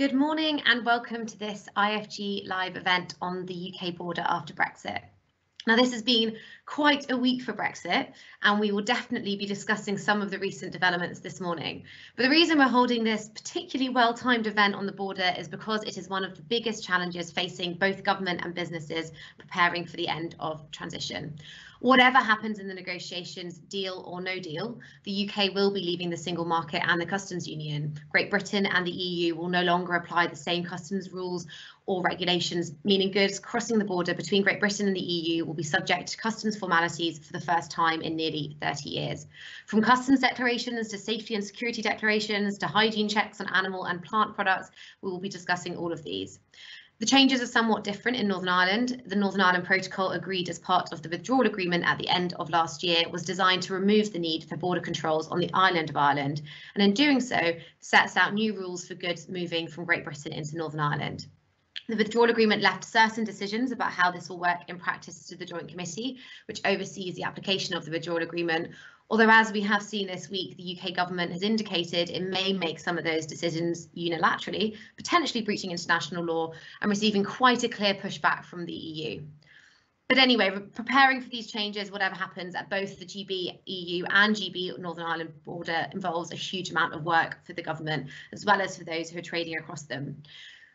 Good morning and welcome to this IFG live event on the UK border after Brexit. Now, this has been quite a week for Brexit, and we will definitely be discussing some of the recent developments this morning. But the reason we're holding this particularly well timed event on the border is because it is one of the biggest challenges facing both government and businesses preparing for the end of transition. Whatever happens in the negotiations, deal or no deal, the UK will be leaving the single market and the customs union. Great Britain and the EU will no longer apply the same customs rules or regulations, meaning goods crossing the border between Great Britain and the EU will be subject to customs formalities for the first time in nearly 30 years. From customs declarations to safety and security declarations to hygiene checks on animal and plant products, we will be discussing all of these. The changes are somewhat different in Northern Ireland. The Northern Ireland Protocol agreed as part of the withdrawal agreement at the end of last year was designed to remove the need for border controls on the island of Ireland and in doing so sets out new rules for goods moving from Great Britain into Northern Ireland. The withdrawal agreement left certain decisions about how this will work in practice to the Joint Committee, which oversees the application of the withdrawal agreement, Although, as we have seen this week, the UK government has indicated it may make some of those decisions unilaterally, potentially breaching international law and receiving quite a clear pushback from the EU. But anyway, preparing for these changes, whatever happens at both the GB EU and GB Northern Ireland border involves a huge amount of work for the government, as well as for those who are trading across them.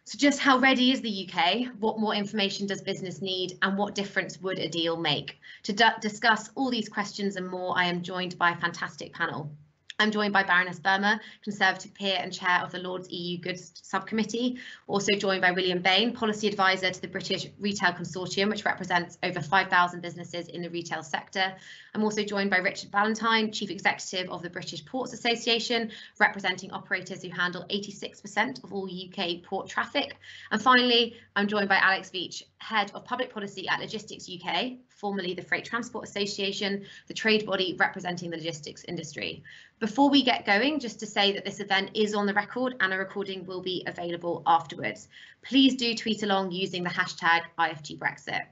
So just how ready is the UK? What more information does business need? And what difference would a deal make? To discuss all these questions and more, I am joined by a fantastic panel. I'm joined by Baroness Verma, Conservative peer and chair of the Lords EU Goods Subcommittee. Also joined by William Bain, policy advisor to the British Retail Consortium, which represents over 5,000 businesses in the retail sector. I'm also joined by Richard Ballantyne, chief executive of the British Ports Association, representing operators who handle 86% of all UK port traffic. And finally, I'm joined by Alex Veitch, head of public policy at Logistics UK, formerly the Freight Transport Association, the trade body representing the logistics industry. Before we get going, just to say that this event is on the record and a recording will be available afterwards. Please do tweet along using the hashtag IFGBrexit.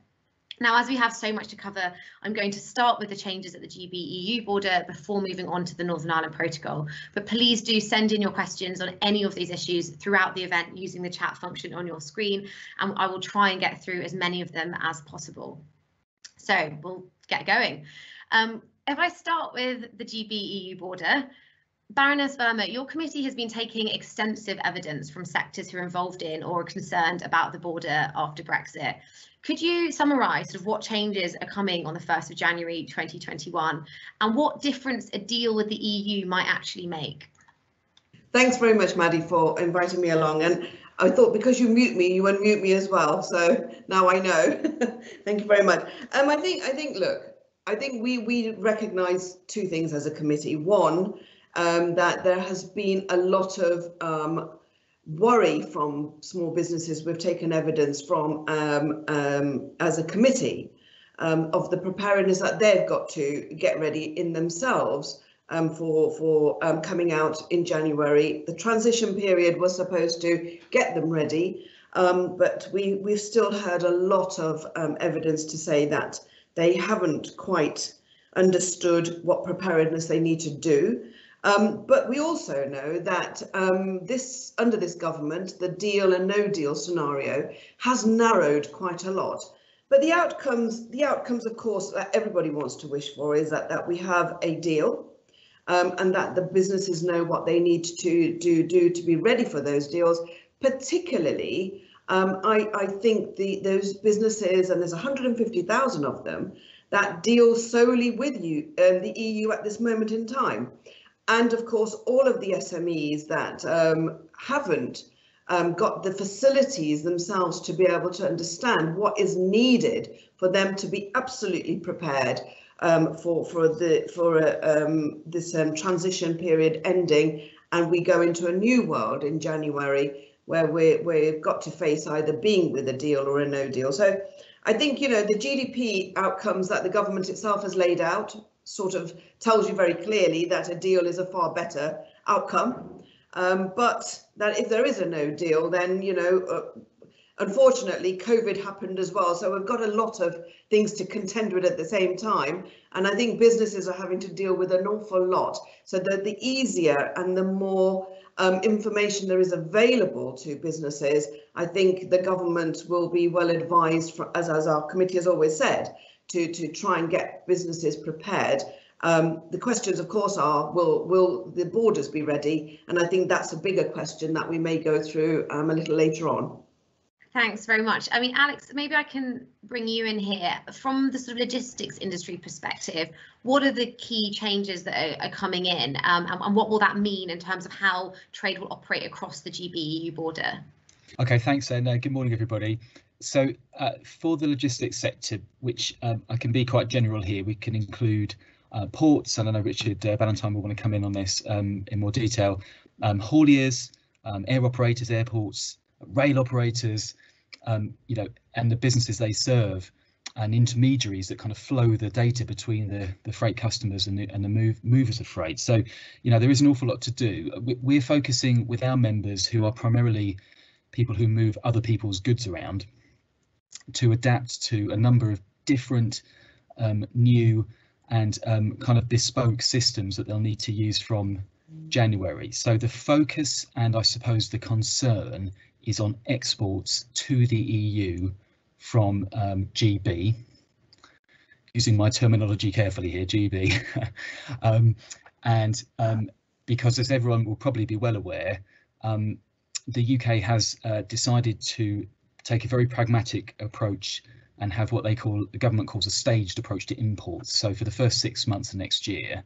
Now, as we have so much to cover, I'm going to start with the changes at the GB-EU border before moving on to the Northern Ireland Protocol. But please do send in your questions on any of these issues throughout the event using the chat function on your screen, and I will try and get through as many of them as possible. So we'll get going. Um, if I start with the GB-EU border, Baroness Verma, your committee has been taking extensive evidence from sectors who are involved in or are concerned about the border after Brexit. Could you summarise sort of what changes are coming on the 1st of January 2021 and what difference a deal with the EU might actually make? Thanks very much, Maddy, for inviting me along. And I thought because you mute me, you unmute me as well. So now I know. Thank you very much. Um, I think I think look, I think we we recognise two things as a committee. One, um, that there has been a lot of um, worry from small businesses. We've taken evidence from um, um, as a committee um, of the preparedness that they've got to get ready in themselves um, for for um, coming out in January. The transition period was supposed to get them ready, um, but we we've still heard a lot of evidence to say that they haven't quite understood what preparedness they need to do. Um, but we also know that um, this under this government, the deal and no deal scenario has narrowed quite a lot. But the outcomes, the outcomes, of course, that everybody wants to wish for is that, that we have a deal um, and that the businesses know what they need to do, do to be ready for those deals, particularly um, I, I, think the, those businesses, and there's 150,000 of them, that deal solely with you, um, the EU at this moment in time. And of course, all of the SMEs that um, haven't um, got the facilities themselves to be able to understand what is needed for them to be absolutely prepared um, for for the for um, this um, transition period ending, and we go into a new world in January where we we've got to face either being with a deal or a no deal. So I think you know the GDP outcomes that the government itself has laid out sort of tells you very clearly that a deal is a far better outcome. Um, but that if there is a no deal, then you know. Uh, unfortunately, COVID happened as well. So we've got a lot of things to contend with at the same time. And I think businesses are having to deal with an awful lot. So that the easier and the more um, information there is available to businesses, I think the government will be well advised, for, as, as our committee has always said, to, to try and get businesses prepared. Um, the questions, of course, are will will the borders be ready? And I think that's a bigger question that we may go through um, a little later on. Thanks very much. I mean, Alex, maybe I can bring you in here. From the sort of logistics industry perspective, what are the key changes that are, are coming in um, and, and, what will that mean in terms of how trade will operate across the GB-EU border? Okay, thanks, and uh, good morning, everybody. So uh, for the logistics sector, which um, I can be quite general here, we can include uh, ports, and I know Richard uh, Ballantyne will want to come in on this um, in more detail, um, hauliers, um, air operators, airports, rail operators, um, you know, and the businesses they serve and intermediaries that kind of flow the data between the, the freight customers and the, and the move, movers of freight. So, you know, there is an awful lot to do. We're focusing with our members who are primarily people who move other people's goods around to adapt to a number of different um, new and um, kind of bespoke systems that they'll need to use from January. So the focus and I suppose the concern is on exports to the EU from um, GB, using my terminology carefully here, GB. um, and um, because as everyone will probably be well aware, um, the UK has uh, decided to take a very pragmatic approach and have what they call the government calls a staged approach to imports. So for the first six months of next year,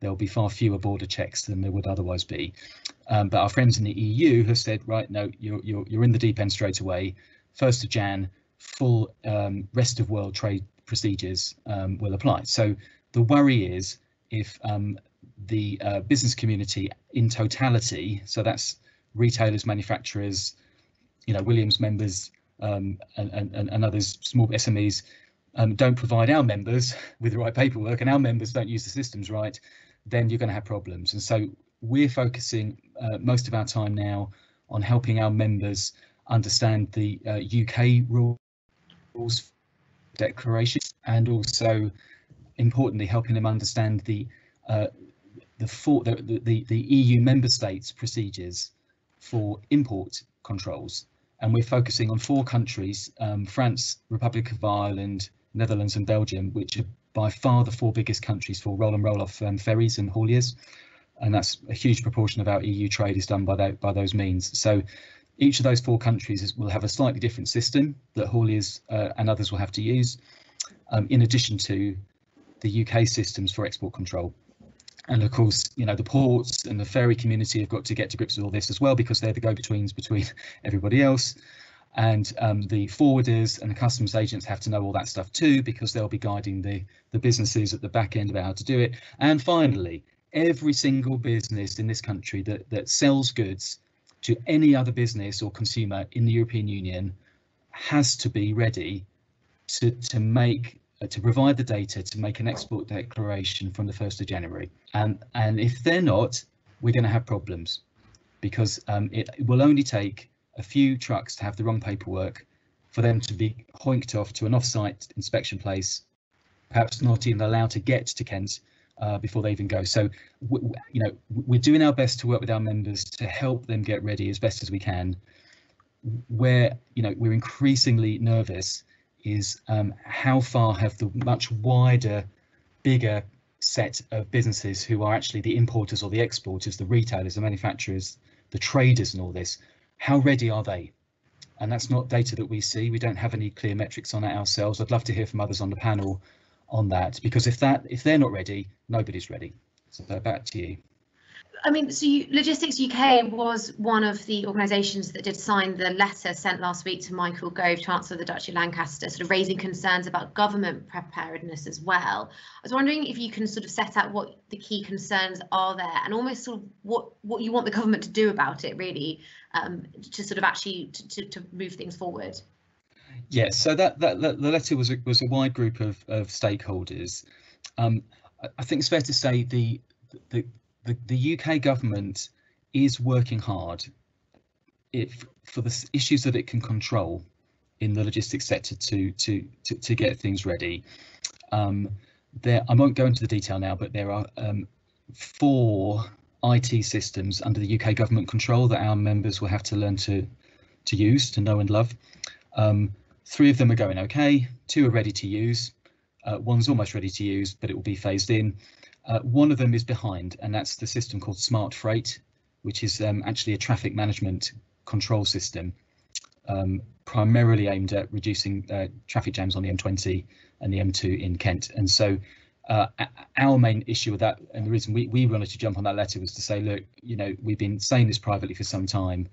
there'll be far fewer border checks than there would otherwise be. Um, but our friends in the EU have said, right, no, you're, you're, you're in the deep end straight away. 1st of Jan, full um, rest of world trade procedures um, will apply. So the worry is if um, the uh, business community in totality, so that's retailers, manufacturers, you know, Williams members um, and, and, and others, small SMEs, um, don't provide our members with the right paperwork and our members don't use the systems right, then you're going to have problems. And so we're focusing uh, most of our time now on helping our members understand the uh, UK rules declarations and also importantly helping them understand the uh, the, for, the, the, the EU member states procedures for import controls and we're focusing on four countries um, France, Republic of Ireland, Netherlands and Belgium, which are by far the four biggest countries for roll and roll off um, ferries and hauliers. And that's a huge proportion of our EU trade is done by, that, by those means. So each of those four countries is, will have a slightly different system that hauliers uh, and others will have to use, um, in addition to the UK systems for export control. And of course, you know, the ports and the ferry community have got to get to grips with all this as well because they're the go-betweens between everybody else. And um, the forwarders and the customs agents have to know all that stuff too because they'll be guiding the the businesses at the back end about how to do it. And finally every single business in this country that that sells goods to any other business or consumer in the European Union has to be ready to to make to provide the data to make an export declaration from the 1st of January and and if they're not we're going to have problems because um, it, it will only take a few trucks to have the wrong paperwork, for them to be hoinked off to an off-site inspection place, perhaps not even allowed to get to Kent uh, before they even go. So, you know, we're doing our best to work with our members to help them get ready as best as we can. Where, you know, we're increasingly nervous is um, how far have the much wider, bigger set of businesses who are actually the importers or the exporters, the retailers, the manufacturers, the traders and all this, how ready are they? And that's not data that we see. We don't have any clear metrics on that ourselves. I'd love to hear from others on the panel on that, because if that if they're not ready, nobody's ready. So back to you. I mean, so you, Logistics UK was one of the organisations that did sign the letter sent last week to Michael Gove, Chancellor of the Duchy of Lancaster, sort of raising concerns about government preparedness as well. I was wondering if you can sort of set out what the key concerns are there and almost sort of what, what you want the government to do about it, really, um, to sort of actually to, to, to move things forward. Yes, so that, that, the letter was a, was a wide group of, of stakeholders. Um, I think it's fair to say the the the, the UK government is working hard if for the issues that it can control in the logistics sector to to to, to get things ready. Um, there, I won't go into the detail now, but there are um, four IT systems under the UK government control that our members will have to learn to to use, to know and love. Um, three of them are going okay, two are ready to use, uh, one's almost ready to use, but it will be phased in. Uh, one of them is behind, and that's the system called Smart Freight, which is um, actually a traffic management control system, um, primarily aimed at reducing uh, traffic jams on the M20 and the M2 in Kent. And so uh, our main issue with that, and the reason we, we wanted to jump on that letter was to say, look, you know, we've been saying this privately for some time.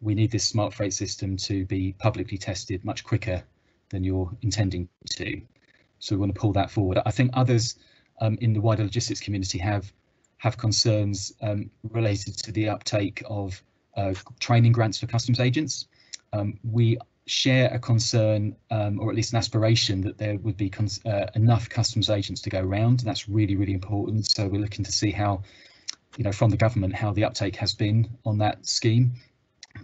We need this smart freight system to be publicly tested much quicker than you're intending to. So we want to pull that forward. I think others um, in the wider logistics community have have concerns um, related to the uptake of uh, training grants for customs agents. Um, we share a concern um, or at least an aspiration that there would be uh, enough customs agents to go around. And that's really really important. So we're looking to see how you know from the government how the uptake has been on that scheme.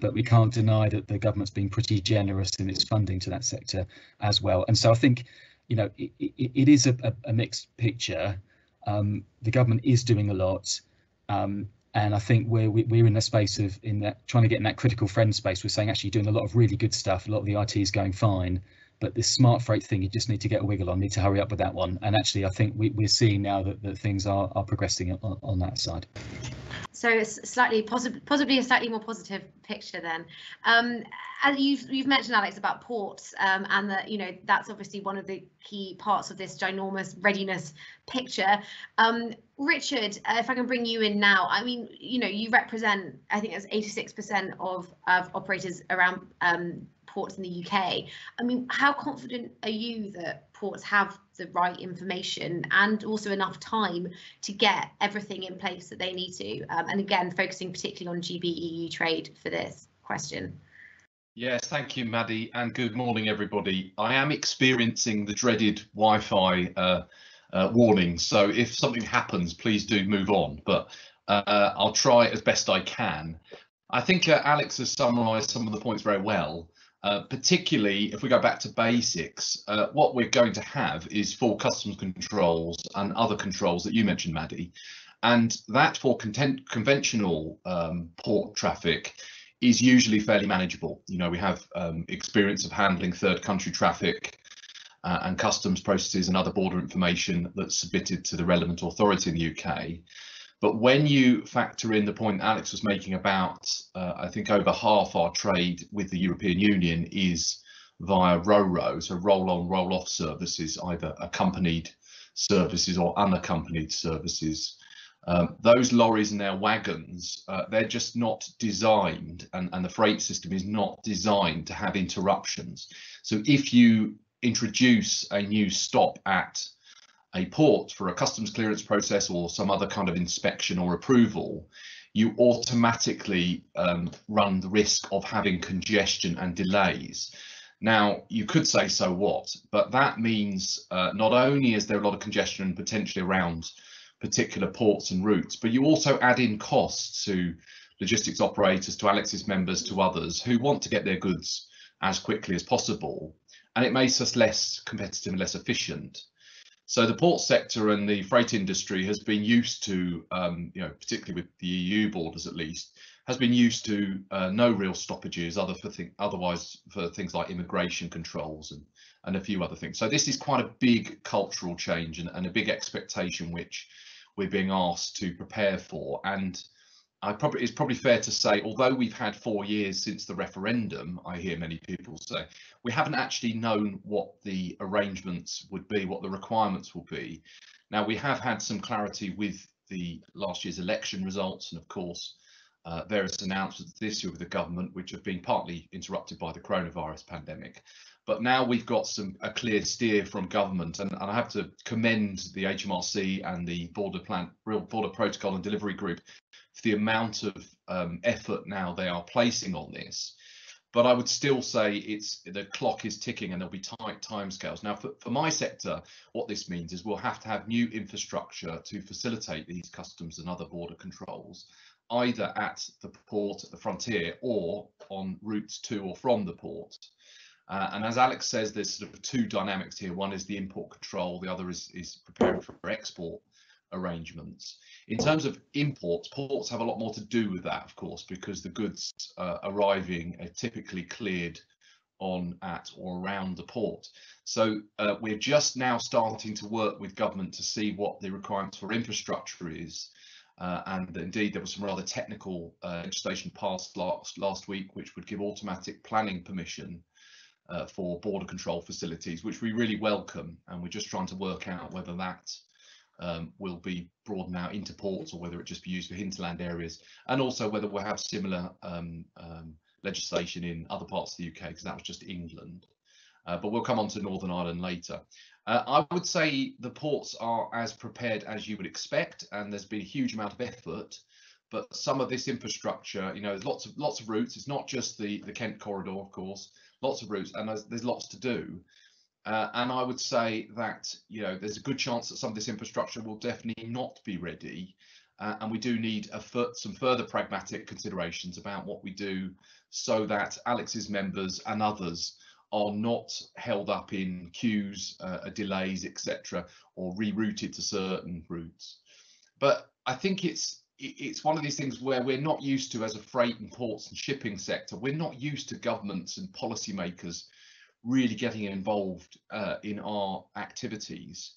But we can't deny that the government's been pretty generous in its funding to that sector as well. And so I think you know it, it, it is a, a, mixed picture um, the government is doing a lot um, and I think we're we're in a space of in that trying to get in that critical friend space. We're saying actually doing a lot of really good stuff. A lot of the IT is going fine, but this smart freight thing, you just need to get a wiggle on. Need to hurry up with that one. And actually, I think we, we're seeing now that, that things are are progressing on, on that side. So it's slightly possibly possibly a slightly more positive picture then. Um, as you've you've mentioned Alex about ports um, and that you know that's obviously one of the key parts of this ginormous readiness picture. Um, Richard, uh, if I can bring you in now, I mean you know you represent I think it's 86% of of operators around um, ports in the UK. I mean, how confident are you that ports have the right information and also enough time to get everything in place that they need to? Um, and again, focusing particularly on GB-EU trade for this question. Yes, thank you, Maddy, and good morning, everybody. I am experiencing the dreaded Wi-Fi uh, uh, warning, so if something happens, please do move on, but uh, I'll try as best I can. I think uh, Alex has summarised some of the points very well. Uh, particularly if we go back to basics, uh, what we're going to have is full customs controls and other controls that you mentioned, Maddy. And that for content, conventional um, port traffic is usually fairly manageable. You know, we have um, experience of handling third country traffic uh, and customs processes and other border information that's submitted to the relevant authority in the UK. But when you factor in the point Alex was making about, uh, I think over half our trade with the European Union is via RoRo, so roll-on, roll-off services, either accompanied services or unaccompanied services. Um, those lorries and their wagons, uh, they're just not designed, and, and the freight system is not designed to have interruptions. So if you introduce a new stop at a port for a customs clearance process or some other kind of inspection or approval, you automatically um, run the risk of having congestion and delays. Now, you could say so what, but that means uh, not only is there a lot of congestion potentially around particular ports and routes, but you also add in costs to logistics operators, to Alex's members, to others who want to get their goods as quickly as possible. And it makes us less competitive and less efficient. So the port sector and the freight industry has been used to, um, you know, particularly with the EU borders at least, has been used to uh, no real stoppages other for th otherwise for things like immigration controls and and a few other things. So this is quite a big cultural change and, and a big expectation which we're being asked to prepare for. And I probably it's probably fair to say, although we've had four years since the referendum, I hear many people say, we haven't actually known what the arrangements would be, what the requirements will be. Now we have had some clarity with the last year's election results, and of course, uh, various announcements this year with the government, which have been partly interrupted by the coronavirus pandemic. But now we've got some a clear steer from government, and, and I have to commend the HMRC and the Border Plan, Real Border Protocol and Delivery Group the amount of um, effort now they are placing on this. But I would still say it's the clock is ticking and there'll be tight timescales. Now, for, for my sector, what this means is we'll have to have new infrastructure to facilitate these customs and other border controls, either at the port, at the frontier, or on routes to or from the port. Uh, and as Alex says, there's sort of two dynamics here. One is the import control, the other is, is preparing for export arrangements. In terms of imports, ports have a lot more to do with that, of course, because the goods uh, arriving are typically cleared on, at, or around the port. So uh, we're just now starting to work with government to see what the requirements for infrastructure is. Uh, and indeed, there was some rather technical uh, legislation passed last, last week, which would give automatic planning permission uh, for border control facilities, which we really welcome. And we're just trying to work out whether that um, will be broadened out into ports or whether it just be used for hinterland areas, and also whether we'll have similar um, um, legislation in other parts of the UK, because that was just England. Uh, but we'll come on to Northern Ireland later. Uh, I would say the ports are as prepared as you would expect, and there's been a huge amount of effort. But some of this infrastructure, you know, there's lots of lots of routes. It's not just the the Kent corridor, of course, lots of routes, and there's, there's lots to do. Uh, and I would say that you know there's a good chance that some of this infrastructure will definitely not be ready, uh, and we do need some further pragmatic considerations about what we do so that Alex's members and others are not held up in queues, uh, delays, etc., or rerouted to certain routes. But I think it's it's one of these things where we're not used to as a freight and ports and shipping sector. We're not used to governments and policymakers really getting involved uh, in our activities.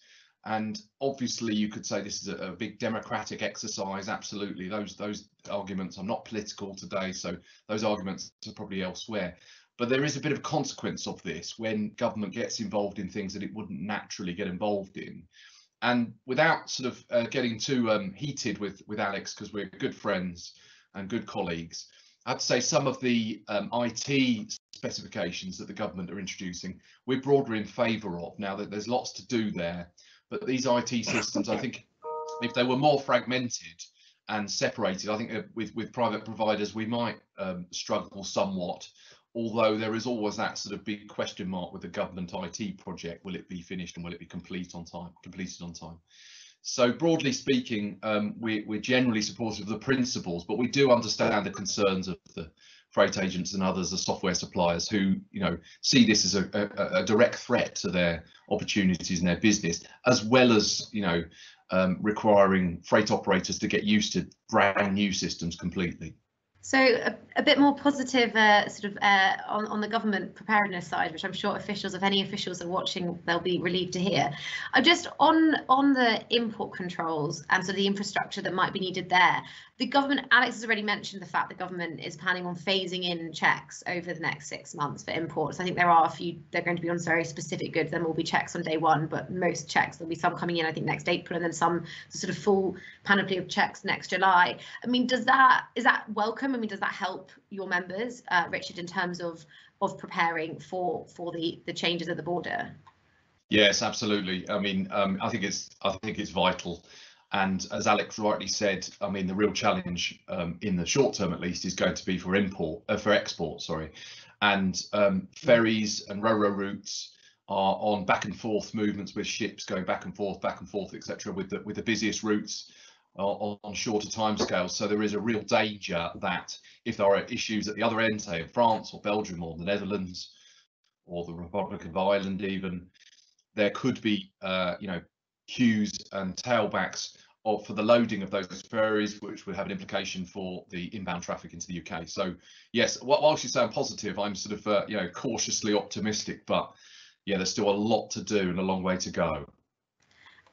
And obviously, you could say this is a, a, big democratic exercise. Absolutely, those those arguments. I'm not political today, so those arguments are probably elsewhere. But there is a bit of consequence of this when government gets involved in things that it wouldn't naturally get involved in. And without sort of uh, getting too um, heated with with Alex, because we're good friends and good colleagues, I have to say some of the um, IT specifications that the government are introducing, we're broadly in favour of. Now that there's lots to do there, but these IT systems, I think, if they were more fragmented and separated, I think with with private providers we might um, struggle somewhat. Although there is always that sort of big question mark with the government IT project: will it be finished and will it be complete on time? Completed on time? So broadly speaking, um, we, are generally supportive of the principles, but we do understand the concerns of the freight agents and others, the software suppliers who, you know, see this as a, a, a direct threat to their opportunities in their business, as well as, you know, um, requiring freight operators to get used to brand new systems completely. So a, a, bit more positive uh, sort of uh, on, on the government preparedness side, which I'm sure officials, if any officials are watching, they'll be relieved to hear. I'm just on on the import controls and of the infrastructure that might be needed there. The government, Alex has already mentioned the fact the government is planning on phasing in checks over the next six months for imports. I think there are a few, they're going to be on very specific goods. There will be checks on day one, but most checks, there'll be some coming in, I think, next April, and then some sort of full panoply of checks next July. I mean, does that, is that welcome? I mean, does that help your members, uh, Richard, in terms of of preparing for for the the changes at the border? Yes, absolutely. I mean, um, I think it's I think it's vital. And as Alex rightly said, I mean, the real challenge um, in the short term, at least, is going to be for import, uh, for export, sorry. And um, ferries and ro-ro routes are on back and forth movements with ships going back and forth, back and forth, etc. With the with the busiest routes on, on shorter timescales. So there is a real danger that if there are issues at the other end, say in France or Belgium or the Netherlands or the Republic of Ireland, even there could be, uh, you know, queues and tailbacks for the loading of those ferries, which would have an implication for the inbound traffic into the UK. So yes, whilst you sound positive, I'm sort of uh, you know cautiously optimistic, but yeah, there's still a lot to do and a long way to go.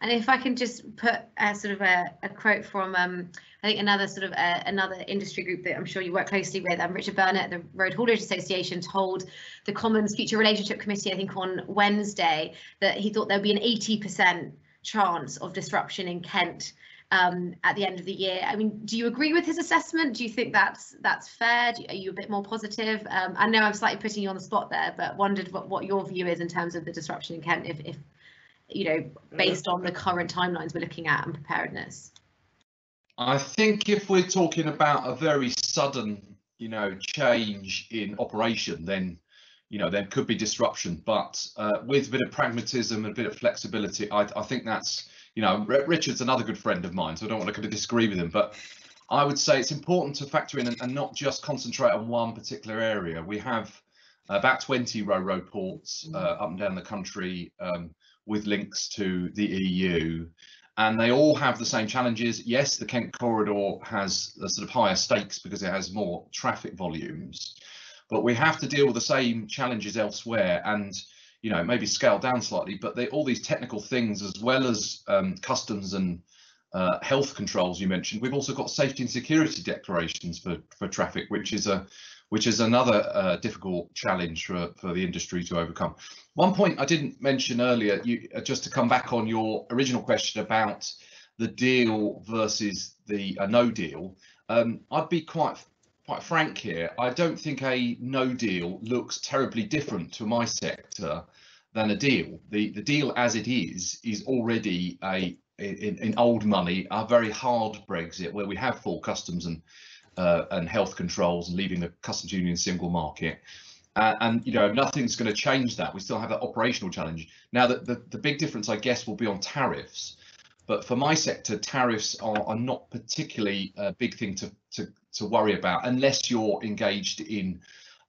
And if I can just put a sort of a, a quote from, um, I think another sort of a, uh, another industry group that I'm sure you work closely with, um, Richard Burnett, the Road Haulage Association, told the Commons Future Relationship Committee, I think on Wednesday, that he thought there'd be an 80% chance of disruption in Kent um, at the end of the year. I mean, do you agree with his assessment? Do you think that's that's fair? Are you a bit more positive? Um, I know I'm slightly putting you on the spot there, but wondered what, what your view is in terms of the disruption in Kent, if, if you know, based on the current timelines we're looking at and preparedness? I think if we're talking about a very sudden, you know, change in operation, then you know there could be disruption. But uh, with a bit of pragmatism and a bit of flexibility, I, I think that's you know Richard's another good friend of mine, so I don't want to kind of disagree with him. But I would say it's important to factor in and, and not just concentrate on one particular area. We have about 20 ro-ro ports uh, up and down the country. Um, with links to the EU. and they all have the same challenges. Yes, the Kent corridor has a sort of higher stakes because it has more traffic volumes, but we have to deal with the same challenges elsewhere and you know maybe scale down slightly but they all these technical things as well as um, customs and uh, health controls you mentioned we've also got safety and security declarations for for traffic which is a which is another uh, difficult challenge for, for the industry to overcome. One point I didn't mention earlier, you, uh, just to come back on your original question about the deal versus the uh, no deal, um, I'd be quite quite frank here, I don't think a no deal looks terribly different to my sector than a deal. The the deal as it is is already a in, in old money a very hard Brexit where we have full customs and uh, and health controls and leaving the customs union single market. Uh, and you know nothing's going to change that. We still have that operational challenge. Now the, the, the big difference, I guess, will be on tariffs. But for my sector, tariffs are, are not particularly a big thing to, to, to worry about unless you're engaged in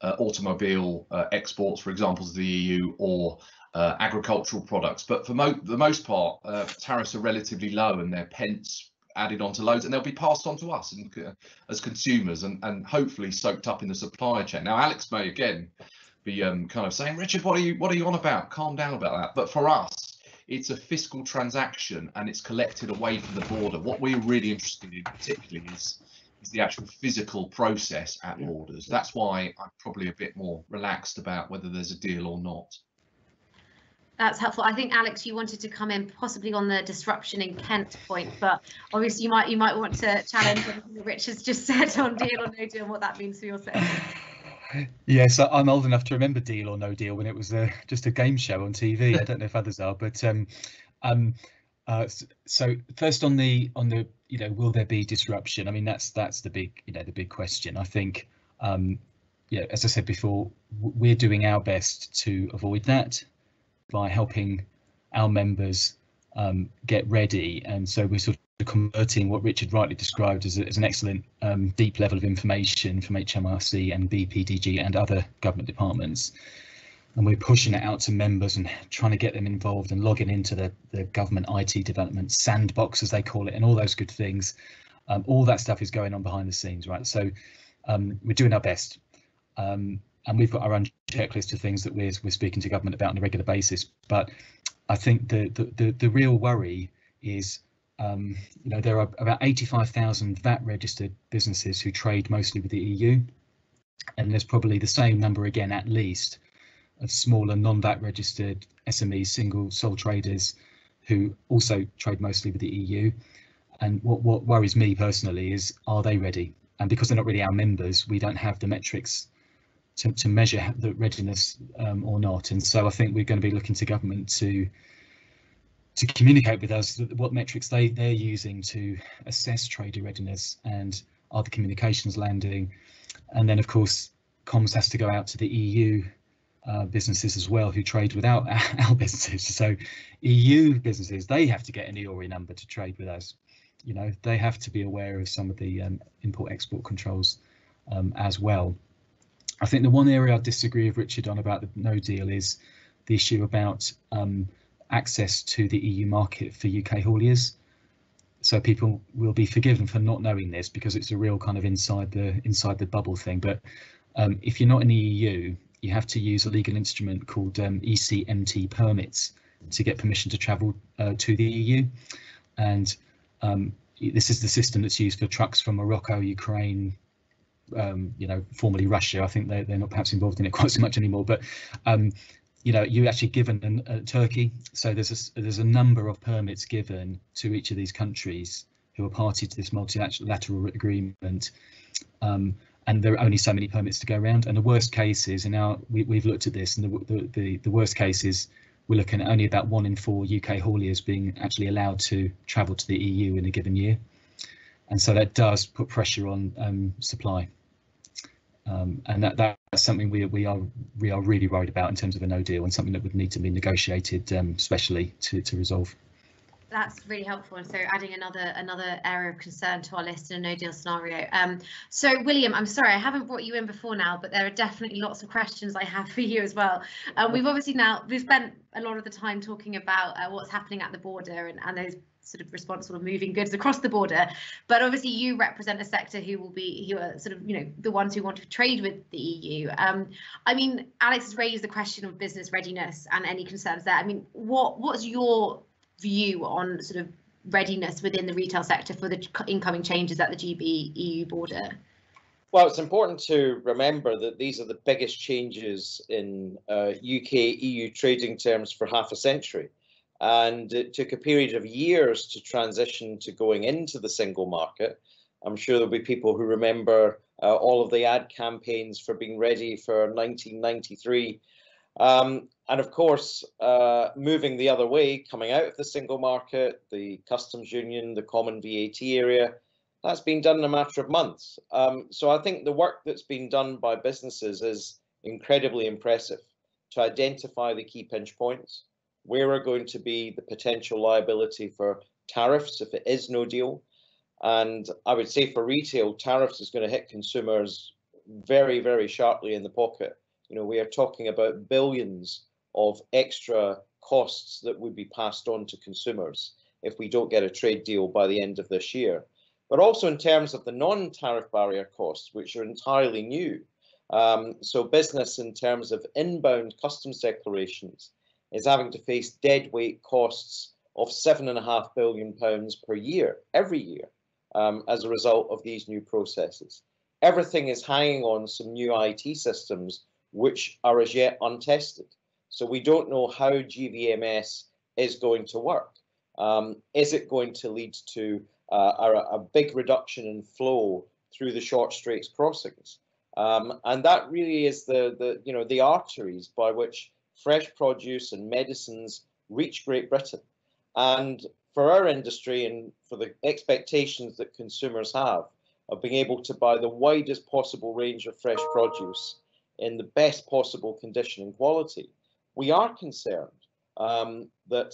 uh, automobile uh, exports, for example, to the EU or uh, agricultural products. But for mo the most part, uh, tariffs are relatively low and they're pence added onto loads and they'll be passed on to us and, uh, as consumers and, and hopefully soaked up in the supply chain. Now, Alex may again be um, kind of saying, Richard, what are you what are you on about? Calm down about that. But for us, it's a fiscal transaction and it's collected away from the border. What we're really interested in particularly is is the actual physical process at borders. That's why I'm probably a bit more relaxed about whether there's a deal or not. That's helpful. I think Alex, you wanted to come in possibly on the disruption in Kent point, but obviously you might you might want to challenge anything that Rich has just said on deal or no deal and what that means for your Yes, I'm old enough to remember Deal or No Deal when it was uh, just a game show on TV. I don't know if others are, but um, um, uh, so first on the on the you know will there be disruption? I mean that's that's the big you know the big question. I think um, yeah as I said before, we're doing our best to avoid that by helping our members um, get ready, and so we're sort of converting what Richard rightly described as, a, as an excellent um, deep level of information from HMRC and BPDG and other government departments and we're pushing it out to members and trying to get them involved and logging into the, the government IT development sandbox, as they call it, and all those good things. Um, all that stuff is going on behind the scenes, right? So um, we're doing our best. Um, and we've got our own checklist of things that we're, we're speaking to government about on a regular basis. But I think the, the, the, the real worry is, um, you know, there are about 85,000 VAT registered businesses who trade mostly with the EU. And there's probably the same number again, at least, of smaller non-VAT registered SMEs, single sole traders who also trade mostly with the EU. And what, what worries me personally is, are they ready? And because they're not really our members, we don't have the metrics to, to measure the readiness um, or not. And so I think we're going to be looking to government to to communicate with us what metrics they, they're using to assess trader readiness and are the communications landing. And then, of course, comms has to go out to the EU uh, businesses as well who trade without our businesses. So EU businesses, they have to get an EORI number to trade with us. You know, they have to be aware of some of the um, import-export controls um, as well. I think the one area I disagree with Richard on about the no deal is the issue about um, access to the EU market for UK hauliers. So people will be forgiven for not knowing this because it's a real kind of inside the inside the bubble thing. But um, if you're not in the EU, you have to use a legal instrument called um, ECMT permits to get permission to travel uh, to the EU. And um, this is the system that's used for trucks from Morocco, Ukraine, um, you know, formerly Russia. I think they're, they're not perhaps involved in it quite so much anymore, but um, you know, you actually given an, uh, Turkey. So there's a, there's a number of permits given to each of these countries who are party to this multilateral agreement. Um, and there are only so many permits to go around. And the worst case is, and now we, have looked at this, and the, the, the, the, worst case is we're looking at only about one in four UK hauliers being actually allowed to travel to the EU in a given year. And so that does put pressure on um, supply. Um, and that, that's something we, we are we are really worried about in terms of a no deal and something that would need to be negotiated um, specially to, to resolve. that's really helpful. And so adding another another area of concern to our list in a no deal scenario. Um, so William, I'm sorry, I haven't brought you in before now, but there are definitely lots of questions I have for you as well. Um, we've obviously now we've spent a lot of the time talking about uh, what's happening at the border and, and those sort of responsible of moving goods across the border. But obviously, you represent a sector who will be who are sort of you know the ones who want to trade with the EU. Um, I mean, Alex has raised the question of business readiness and any concerns there. I mean, what what's your view on sort of readiness within the retail sector for the incoming changes at the GB EU border? Well, it's important to remember that these are the biggest changes in uh, UK EU trading terms for half a century. And it took a period of years to transition to going into the single market. I'm sure there'll be people who remember uh, all of the ad campaigns for being ready for 1993 um, and of course, uh, moving the other way, coming out of the single market, the customs union, the common VAT area, that's been done in a matter of months. Um, so I think the work that's been done by businesses is incredibly impressive to identify the key pinch points, where are going to be the potential liability for tariffs if it is no deal. And I would say for retail, tariffs is going to hit consumers very, very sharply in the pocket you know, we are talking about billions of extra costs that would be passed on to consumers if we don't get a trade deal by the end of this year. But also in terms of the non-tariff barrier costs, which are entirely new. Um, so business in terms of inbound customs declarations is having to face deadweight costs of seven and a half billion pounds per year, every year, um, as a result of these new processes. Everything is hanging on some new IT systems which are as yet untested. So we don't know how GVMS is going to work. Um, is it going to lead to uh, a, a, big reduction in flow through the short straits crossings? Um, and that really is the, the, you know, the arteries by which fresh produce and medicines reach Great Britain. And for our industry and for the expectations that consumers have of being able to buy the widest possible range of fresh produce in the best possible condition and quality. We are concerned um, that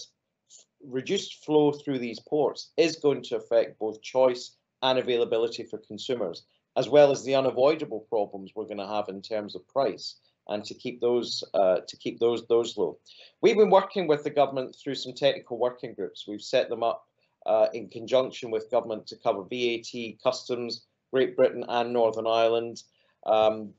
reduced flow through these ports is going to affect both choice and availability for consumers, as well as the unavoidable problems we're going to have in terms of price and to keep those uh, to keep those those low. We've been working with the government through some technical working groups. We've set them up uh, in conjunction with government to cover VAT, customs, Great Britain and Northern Ireland. Um,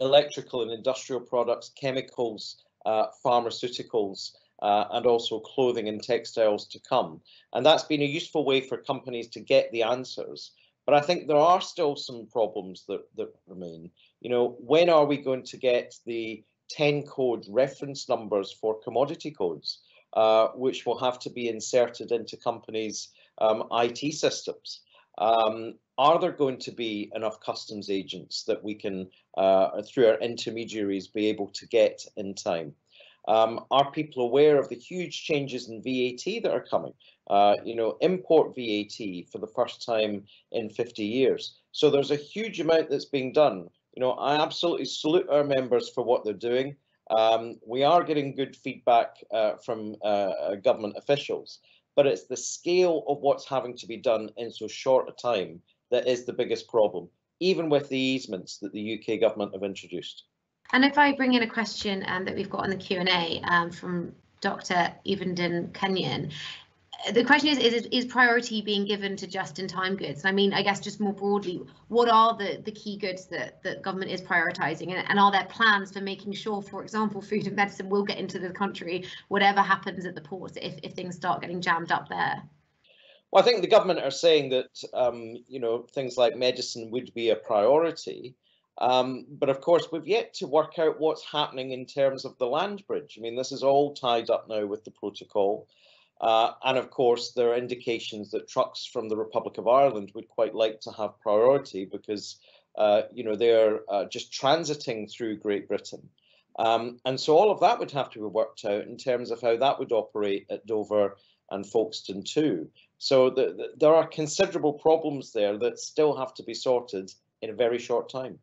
electrical and industrial products, chemicals, uh, pharmaceuticals, uh, and also clothing and textiles to come. And that's been a useful way for companies to get the answers. But I think there are still some problems that, that remain. You know, when are we going to get the 10 code reference numbers for commodity codes, uh, which will have to be inserted into companies' um, IT systems? Um, are there going to be enough customs agents that we can, uh, through our intermediaries, be able to get in time? Um, are people aware of the huge changes in VAT that are coming? Uh, you know, import VAT for the first time in 50 years. So there's a huge amount that's being done. You know, I absolutely salute our members for what they're doing. Um, we are getting good feedback uh, from uh, government officials, but it's the scale of what's having to be done in so short a time that is the biggest problem, even with the easements that the UK government have introduced. And if I bring in a question um, that we've got on the Q&A um, from Dr. Evenden Kenyon, the question is, is, is priority being given to just-in-time goods? I mean, I guess just more broadly, what are the, the key goods that the government is prioritising? And, and, are there plans for making sure, for example, food and medicine will get into the country, whatever happens at the ports, if, if things start getting jammed up there? Well, I think the government are saying that, um, you know, things like medicine would be a priority. Um, but of course, we've yet to work out what's happening in terms of the land bridge. I mean, this is all tied up now with the protocol. Uh, and of course, there are indications that trucks from the Republic of Ireland would quite like to have priority because, uh, you know, they're uh, just transiting through Great Britain. Um, and so all of that would have to be worked out in terms of how that would operate at Dover and Folkestone too. So the, the, there are considerable problems there that still have to be sorted in a very short time.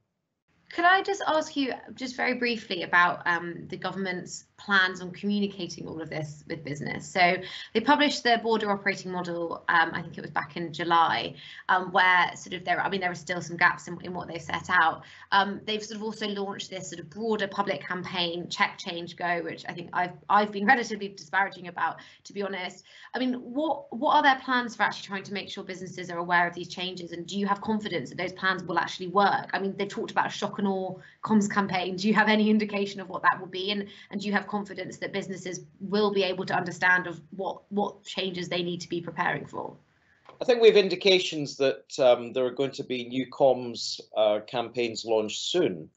Could I just ask you just very briefly about um, the government's plans on communicating all of this with business? So they published their border operating model, um, I think it was back in July, um, where sort of there, I mean, there are still some gaps in, in what they've set out. Um, they've sort of also launched this sort of broader public campaign, Check, Change, Go, which I think I've I've been relatively disparaging about, to be honest. I mean, what what are their plans for actually trying to make sure businesses are aware of these changes, and do you have confidence that those plans will actually work? I mean, they've talked about shock and awe comms campaign. Do you have any indication of what that will be, and and do you have confidence that businesses will be able to understand of what what changes they need to be preparing for? I think we have indications that um, there are going to be new comms uh, campaigns launched soon.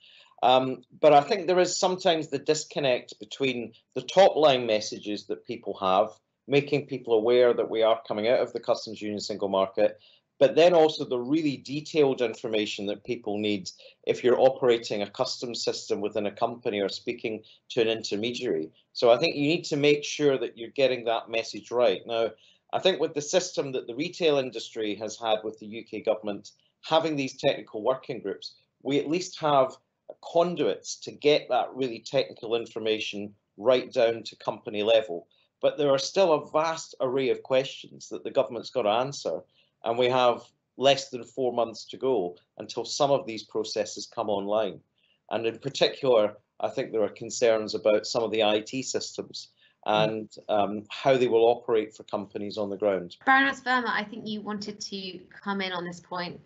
Um, but I think there is sometimes the disconnect between the top line messages that people have, making people aware that we are coming out of the customs union single market, but then also the really detailed information that people need if you're operating a custom system within a company or speaking to an intermediary. So I think you need to make sure that you're getting that message right. Now, I think with the system that the retail industry has had with the UK government, having these technical working groups, we at least have conduits to get that really technical information right down to company level. But there are still a vast array of questions that the government's got to answer and we have less than four months to go until some of these processes come online. And in particular, I think there are concerns about some of the IT systems and um, how they will operate for companies on the ground. Baroness Verma, I think you wanted to come in on this point.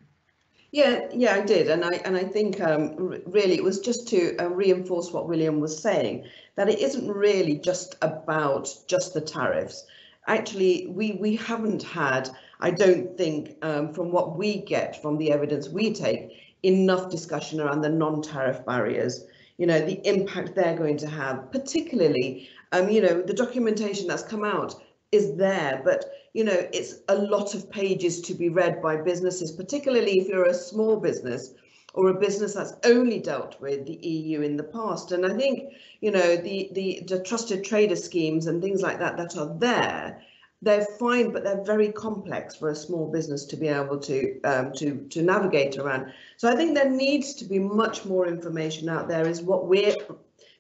Yeah, yeah, I did, and I and I think um, really it was just to uh, reinforce what William was saying that it isn't really just about just the tariffs. Actually, we we haven't had I don't think, um, from what we get from the evidence we take, enough discussion around the non-tariff barriers. You know, the impact they're going to have, particularly, um, you know, the documentation that's come out is there, but you know, it's a lot of pages to be read by businesses, particularly if you're a small business or a business that's only dealt with the EU in the past. And I think, you know, the, the, the trusted trader schemes and things like that that are there they're fine, but they're very complex for a small business to be able to um, to to navigate around. So I think there needs to be much more information out there. Is what we're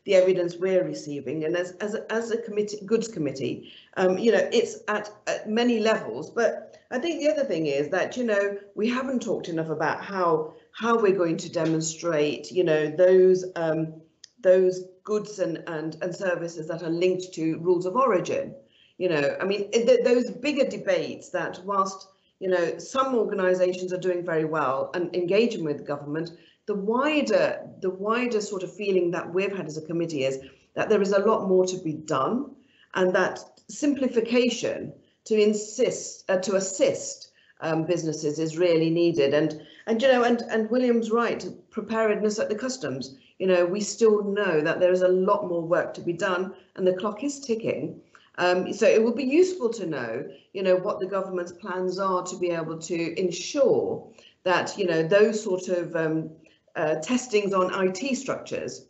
the evidence we're receiving, and as as as a committee, goods committee, um, you know, it's at, at many levels. But I think the other thing is that you know we haven't talked enough about how how we're going to demonstrate, you know, those um, those goods and and and services that are linked to rules of origin. You know, I mean, th those bigger debates that whilst, you know, some organisations are doing very well and engaging with government, the wider, the wider sort of feeling that we've had as a committee is that there is a lot more to be done and that simplification to insist, uh, to assist um, businesses is really needed. And, and you know, and, and William's right, preparedness at the customs. You know, we still know that there is a lot more work to be done and the clock is ticking. Um, so it will be useful to know, you know, what the government's plans are to be able to ensure that, you know, those sort of um, uh, testings on IT structures,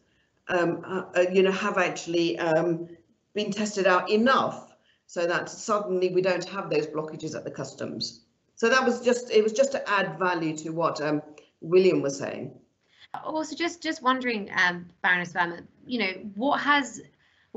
um, uh, uh, you know, have actually um, been tested out enough so that suddenly we don't have those blockages at the customs. So that was just, it was just to add value to what um, William was saying. Also, just just wondering, um, Baroness Verma, you know, what has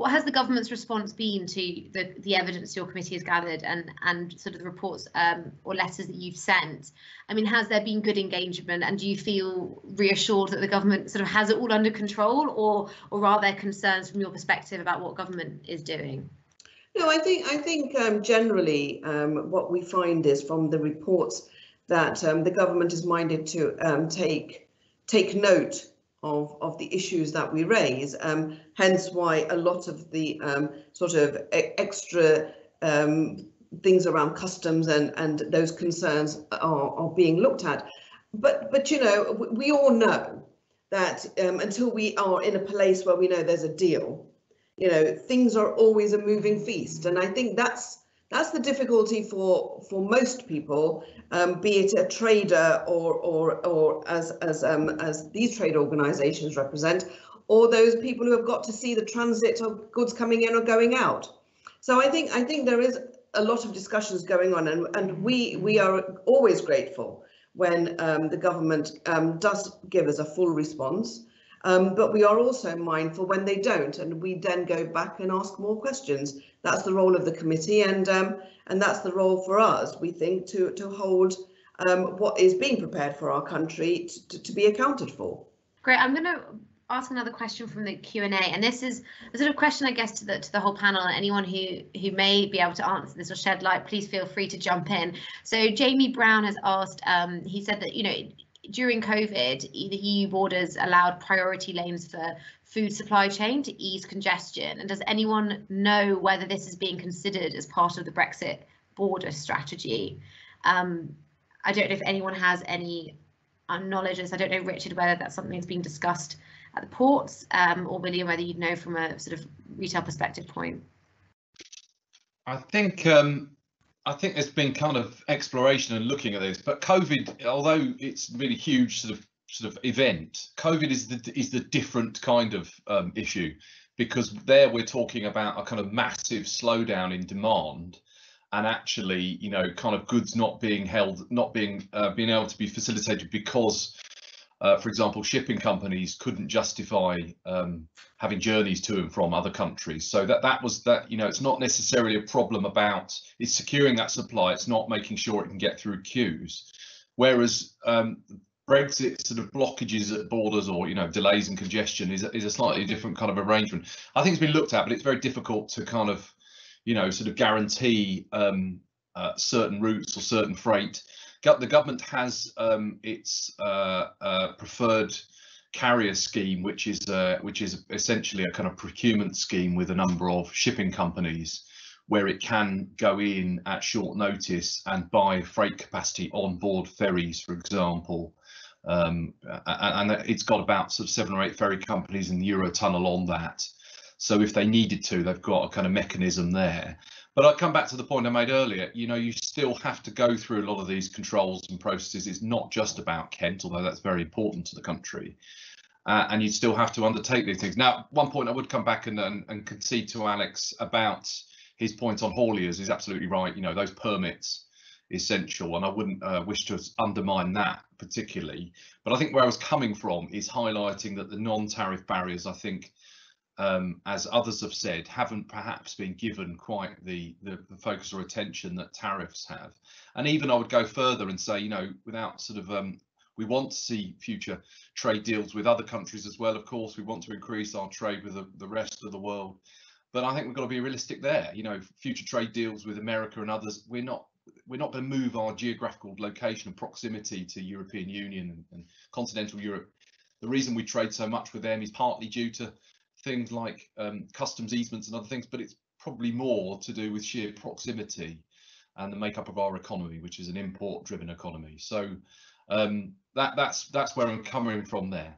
what has the government's response been to the, the evidence your committee has gathered and, and sort of the reports um, or letters that you've sent? I mean, has there been good engagement and do you feel reassured that the government sort of has it all under control or, or are there concerns from your perspective about what government is doing? No, I think I think um, generally um, what we find is from the reports that um, the government is minded to um, take take note of, of the issues that we raise, um, hence why a lot of the um, sort of extra um, things around customs and, and those concerns are, are being looked at. But, but you know, we all know that um, until we are in a place where we know there's a deal, you know, things are always a moving feast. And I think that's that's the difficulty for for most people, um, be it a trader or or or as as um, as these trade organisations represent, or those people who have got to see the transit of goods coming in or going out. So I think I think there is a lot of discussions going on, and and we we are always grateful when um, the government um, does give us a full response. Um, but we are also mindful when they don't, and we then go back and ask more questions. That's the role of the committee, and um, and that's the role for us. We think to to hold um, what is being prepared for our country to, to be accounted for. Great. I'm going to ask another question from the Q and A, and this is a sort of question, I guess, to the to the whole panel and anyone who who may be able to answer this or shed light. Please feel free to jump in. So Jamie Brown has asked. Um, he said that you know during COVID, the EU borders allowed priority lanes for food supply chain to ease congestion. And does anyone know whether this is being considered as part of the Brexit border strategy? Um, I don't know if anyone has any um, knowledge. I don't know, Richard, whether that's something that's being discussed at the ports um, or William, whether you'd know from a sort of retail perspective point. I think um, I think there's been kind of exploration and looking at this, but COVID, although it's really huge sort of sort of event, COVID is the is the different kind of um, issue because there we're talking about a kind of massive slowdown in demand and actually you know kind of goods not being held not being uh, being able to be facilitated because uh, for example, shipping companies couldn't justify um, having journeys to and from other countries. So that that was that. You know, it's not necessarily a problem about it's securing that supply. It's not making sure it can get through queues. Whereas um, Brexit sort of blockages at borders or you know delays and congestion is is a slightly different kind of arrangement. I think it's been looked at, but it's very difficult to kind of you know sort of guarantee um, uh, certain routes or certain freight the government has um, its uh, uh, preferred carrier scheme, which is uh, which is essentially a kind of procurement scheme with a number of shipping companies, where it can go in at short notice and buy freight capacity on board ferries, for example. Um, and, it's got about sort of seven or eight ferry companies in the Eurotunnel on that. So if they needed to, they've got a kind of mechanism there. But I come back to the point I made earlier. You know, you still have to go through a lot of these controls and processes. It's not just about Kent, although that's very important to the country. Uh, and you still have to undertake these things. Now, one point I would come back and, and, and concede to Alex about his point on hauliers is absolutely right. You know, those permits essential and I wouldn't uh, wish to undermine that particularly. But I think where I was coming from is highlighting that the non-tariff barriers, I think, um, as others have said, haven't perhaps been given quite the, the, the, focus or attention that tariffs have. And even I would go further and say, you know, without sort of, um, we want to see future trade deals with other countries as well. Of course, we want to increase our trade with the, the rest of the world. But I think we've got to be realistic there. You know, future trade deals with America and others, we're not we're not going to move our geographical location and proximity to European Union and, and continental Europe. The reason we trade so much with them is partly due to things like um, customs easements and other things, but it's probably more to do with sheer proximity and the makeup of our economy, which is an import-driven economy. So um, that that's that's where I'm coming from there.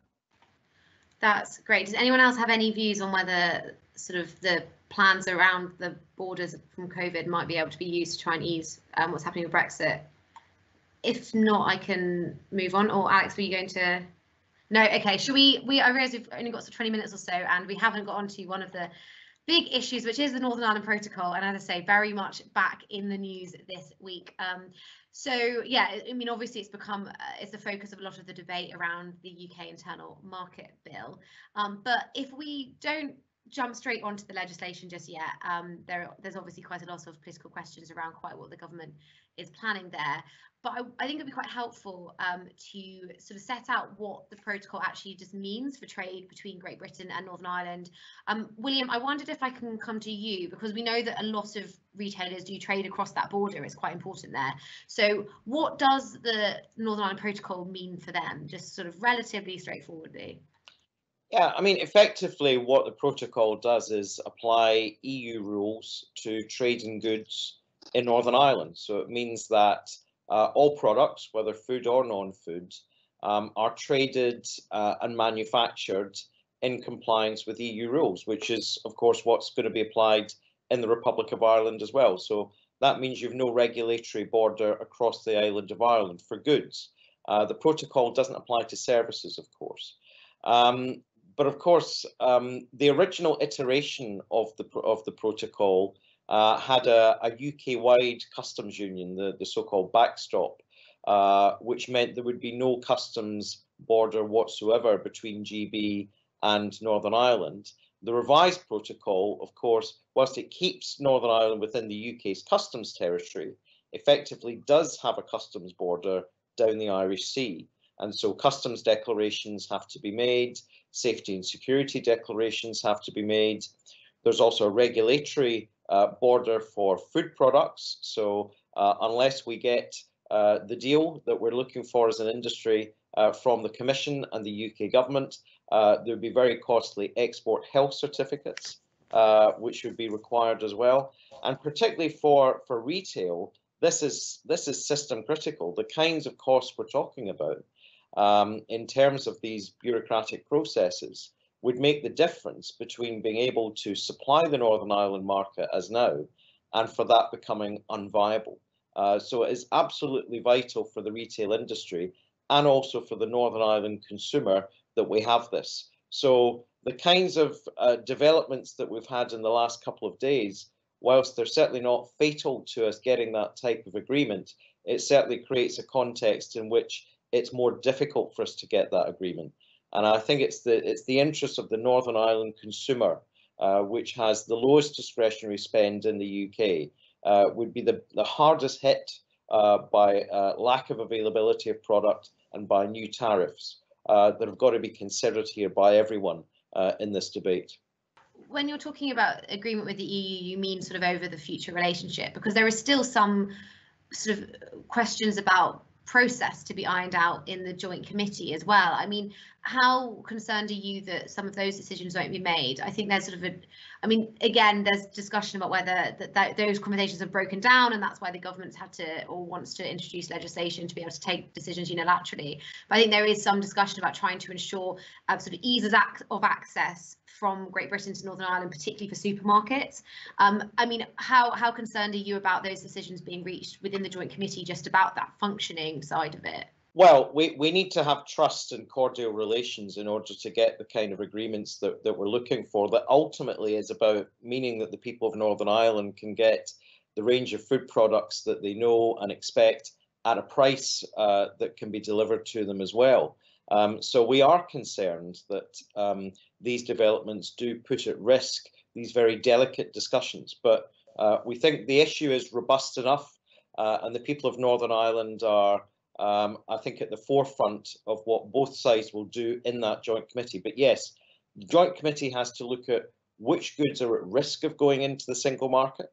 That's great. Does anyone else have any views on whether sort of the plans around the borders from COVID might be able to be used to try and ease um, what's happening with Brexit? If not, I can move on. Or Alex, were you going to? No, okay. Should we? We I realise we've only got 20 minutes or so, and we haven't got onto one of the big issues, which is the Northern Ireland Protocol, and as I say, very much back in the news this week. Um, so yeah, I mean, obviously, it's become uh, it's the focus of a lot of the debate around the UK internal market bill. Um, but if we don't jump straight onto the legislation just yet. Um, there, there's obviously quite a lot of political questions around quite what the government is planning there. But I, I think it'd be quite helpful um, to sort of set out what the protocol actually just means for trade between Great Britain and Northern Ireland. Um, William, I wondered if I can come to you because we know that a lot of retailers do trade across that border. It's quite important there. So what does the Northern Ireland Protocol mean for them? Just sort of relatively straightforwardly. Yeah, I mean, effectively, what the protocol does is apply EU rules to trading goods in Northern Ireland. So it means that uh, all products, whether food or non-food, um, are traded uh, and manufactured in compliance with EU rules, which is, of course, what's going to be applied in the Republic of Ireland as well. So that means you've no regulatory border across the island of Ireland for goods. Uh, the protocol doesn't apply to services, of course. Um, but of course, um, the original iteration of the of the protocol uh, had a, a UK-wide customs union, the, the so-called backstop, uh, which meant there would be no customs border whatsoever between GB and Northern Ireland. The revised protocol, of course, whilst it keeps Northern Ireland within the UK's customs territory, effectively does have a customs border down the Irish Sea. And so customs declarations have to be made, safety and security declarations have to be made. There's also a regulatory border for food products. So uh, unless we get uh, the deal that we're looking for as an industry uh, from the Commission and the UK government, uh, there would be very costly export health certificates, uh, which would be required as well. And particularly for, for retail, this is, this is system critical. The kinds of costs we're talking about um, in terms of these bureaucratic processes would make the difference between being able to supply the Northern Ireland market as now and for that becoming unviable. Uh, so it is absolutely vital for the retail industry and also for the Northern Ireland consumer that we have this. So the kinds of uh, developments that we've had in the last couple of days, whilst they're certainly not fatal to us getting that type of agreement, it certainly creates a context in which it's more difficult for us to get that agreement. And I think it's the it's the interest of the Northern Ireland consumer, uh, which has the lowest discretionary spend in the UK, uh, would be the, the hardest hit uh, by uh, lack of availability of product and by new tariffs. Uh, that have got to be considered here by everyone uh, in this debate. When you're talking about agreement with the EU, you mean sort of over the future relationship, because there are still some sort of questions about process to be ironed out in the joint committee as well. I mean, how concerned are you that some of those decisions won't be made? I think there's sort of a, I mean, again, there's discussion about whether that, that those conversations have broken down and that's why the government's had to or wants to introduce legislation to be able to take decisions unilaterally. But I think there is some discussion about trying to ensure uh, sort of ease of access from Great Britain to Northern Ireland, particularly for supermarkets. Um, I mean, how how concerned are you about those decisions being reached within the joint committee just about that functioning side of it? Well, we, we need to have trust and cordial relations in order to get the kind of agreements that, that we're looking for that ultimately is about meaning that the people of Northern Ireland can get the range of food products that they know and expect at a price uh, that can be delivered to them as well. Um, so we are concerned that um, these developments do put at risk these very delicate discussions, but uh, we think the issue is robust enough uh, and the people of Northern Ireland are um, I think, at the forefront of what both sides will do in that joint committee. But yes, the joint committee has to look at which goods are at risk of going into the single market.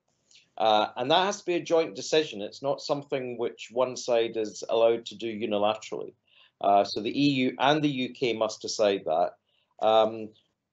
Uh, and that has to be a joint decision. It's not something which one side is allowed to do unilaterally. Uh, so the EU and the UK must decide that. Um,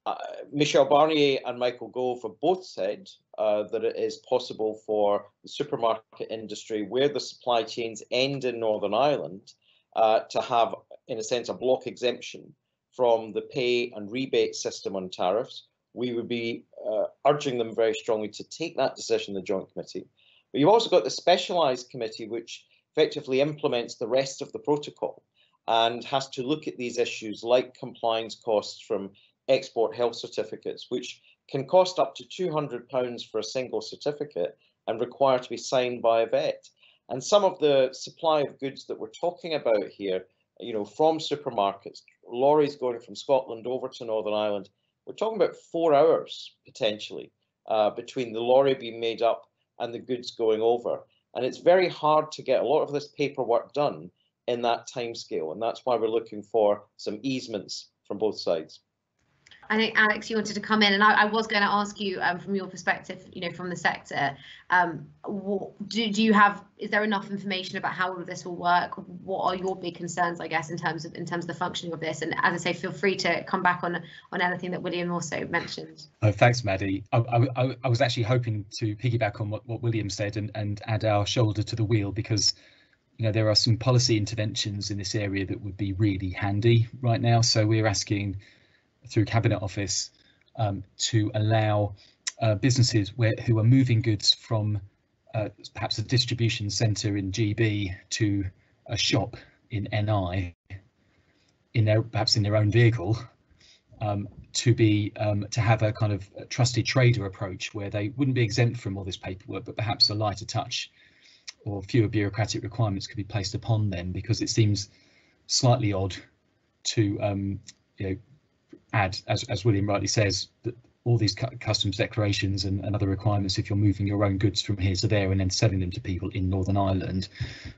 uh, Michel Barnier and Michael Gove have both said uh, that it is possible for the supermarket industry, where the supply chains end in Northern Ireland, uh, to have, in a sense, a block exemption from the pay and rebate system on tariffs. We would be uh, urging them very strongly to take that decision the Joint Committee. But you've also got the specialised committee, which effectively implements the rest of the protocol and has to look at these issues like compliance costs from export health certificates, which can cost up to £200 for a single certificate and require to be signed by a vet. And some of the supply of goods that we're talking about here, you know, from supermarkets, lorries going from Scotland over to Northern Ireland, we're talking about four hours potentially uh, between the lorry being made up and the goods going over. And it's very hard to get a lot of this paperwork done in that time scale. And that's why we're looking for some easements from both sides. I think Alex, you wanted to come in, and I, I was going to ask you um, from your perspective, you know, from the sector, um, what, do, do you have? Is there enough information about how all of this will work? What are your big concerns, I guess, in terms of in terms of the functioning of this? And as I say, feel free to come back on on anything that William also mentioned. Oh, thanks, Maddy. I, I, I was actually hoping to piggyback on what, what William said and, and add our shoulder to the wheel because you know there are some policy interventions in this area that would be really handy right now. So we're asking through Cabinet Office um, to allow uh, businesses where, who are moving goods from uh, perhaps a distribution centre in GB to a shop in NI in their perhaps in their own vehicle um, to be um, to have a kind of trusted trader approach where they wouldn't be exempt from all this paperwork but perhaps a lighter touch or fewer bureaucratic requirements could be placed upon them because it seems slightly odd to um, you know add as, as William rightly says all these cu customs declarations and, and, other requirements if you're moving your own goods from here to there and then selling them to people in Northern Ireland.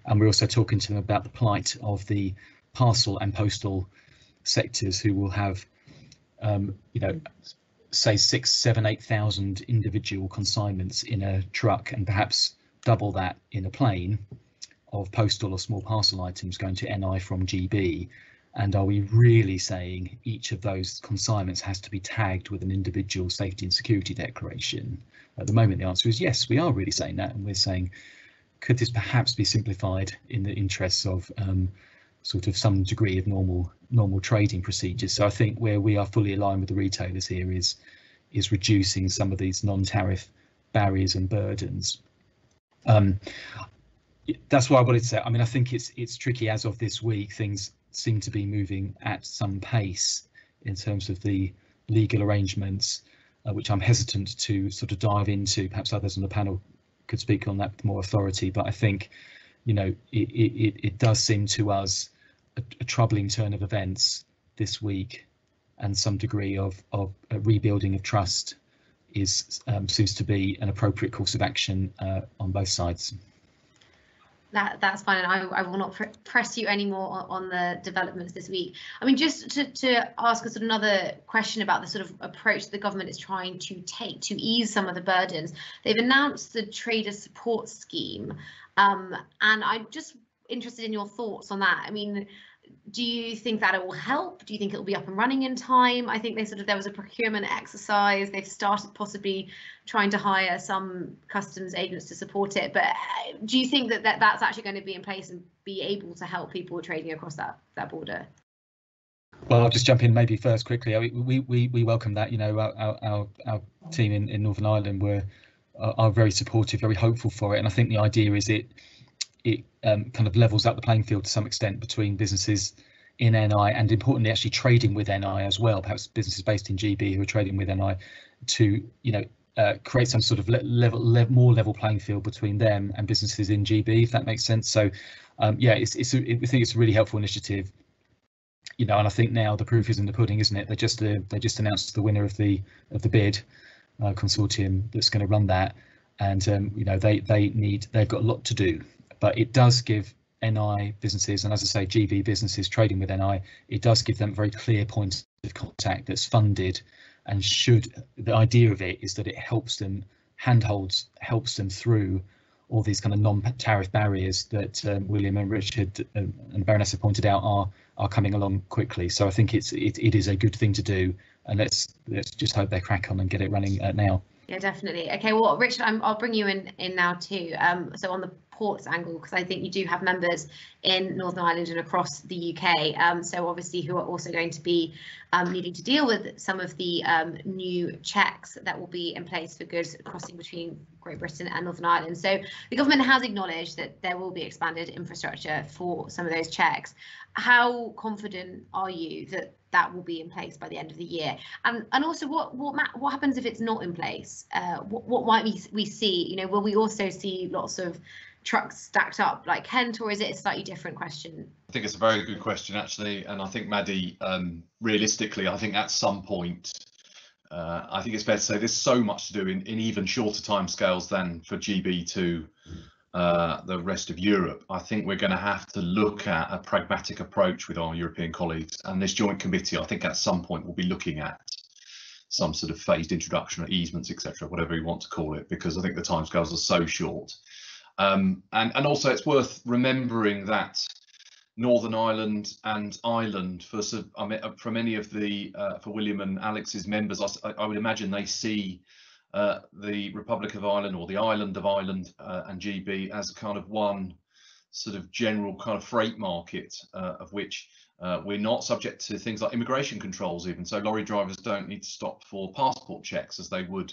And we're also talking to them about the plight of the parcel and postal sectors who will have, um, you know, say six, seven, eight thousand individual consignments in a truck and perhaps double that in a plane of postal or small parcel items going to NI from GB and are we really saying each of those consignments has to be tagged with an individual safety and security declaration? At the moment, the answer is yes, we are really saying that. And we're saying, could this perhaps be simplified in the interests of um, sort of some degree of normal normal trading procedures? So I think where we are fully aligned with the retailers here is is reducing some of these non-tariff barriers and burdens. Um, that's why I wanted to say. I mean, I think it's it's tricky as of this week. Things seem to be moving at some pace in terms of the legal arrangements, uh, which I'm hesitant to sort of dive into. Perhaps others on the panel could speak on that with more authority, but I think, you know, it, it, it does seem to us a, a troubling turn of events this week and some degree of, of rebuilding of trust is um, seems to be an appropriate course of action uh, on both sides that that's fine and I, I will not pr press you anymore on, on the developments this week. I mean just to, to ask us another question about the sort of approach the government is trying to take to ease some of the burdens. They've announced the trader support scheme um, and i'm just interested in your thoughts on that. I mean do you think that it will help? Do you think it will be up and running in time? I think they sort of there was a procurement exercise. They've started possibly trying to hire some customs agents to support it. But uh, do you think that, that that's actually going to be in place and be able to help people trading across that that border? Well, I'll just jump in maybe first quickly. We we we welcome that. You know, our our our team in, in Northern Ireland were are very supportive, very hopeful for it, and I think the idea is it it um, kind of levels out the playing field to some extent between businesses in NI and importantly actually trading with NI as well, perhaps businesses based in GB who are trading with NI to, you know, uh, create some sort of level, level, more level playing field between them and businesses in GB, if that makes sense. So, um, yeah, it's, it's a, we think it's a really helpful initiative. You know, and I think now the proof is in the pudding, isn't it? They just uh, they just announced the winner of the of the bid uh, consortium that's going to run that, and um, you know they they need they've got a lot to do but it does give NI businesses, and as I say, GB businesses trading with NI, it does give them very clear points of contact that's funded and should, the idea of it is that it helps them, handholds, helps them through all these kind of non-tariff barriers that um, William and Richard um, and Baroness have pointed out are are coming along quickly. So I think it's it, it is a good thing to do, and let's let's just hope they crack on and get it running uh, now. Yeah, definitely. Okay, well, Richard, i will bring you in in now too. Um, so on the ports angle because I think you do have members in Northern Ireland and across the UK. Um, so obviously who are also going to be um, needing to deal with some of the um, new checks that will be in place for goods crossing between Great Britain and Northern Ireland. So the government has acknowledged that there will be expanded infrastructure for some of those checks. How confident are you that that will be in place by the end of the year? And and also, what what what happens if it's not in place? Uh, what what might we we see? You know, will we also see lots of trucks stacked up like Kent, or is it a slightly different question? I think it's a very good question, actually. And I think, Maddy, um, realistically, I think at some point, uh, I think it's fair to say there's so much to do in, in even shorter timescales than for GB to uh, the rest of Europe. I think we're going to have to look at a pragmatic approach with our European colleagues. And this joint committee, I think at some point, will be looking at some sort of phased introduction or easements, etc., whatever you want to call it, because I think the timescales are so short. Um, and, and also it's worth remembering that Northern Ireland and Ireland for uh, from any of the uh, for William and Alex's members, I, I would imagine they see uh, the Republic of Ireland or the island of Ireland uh, and GB as kind of one sort of general kind of freight market uh, of which uh, we're not subject to things like immigration controls even. So lorry drivers don't need to stop for passport checks as they would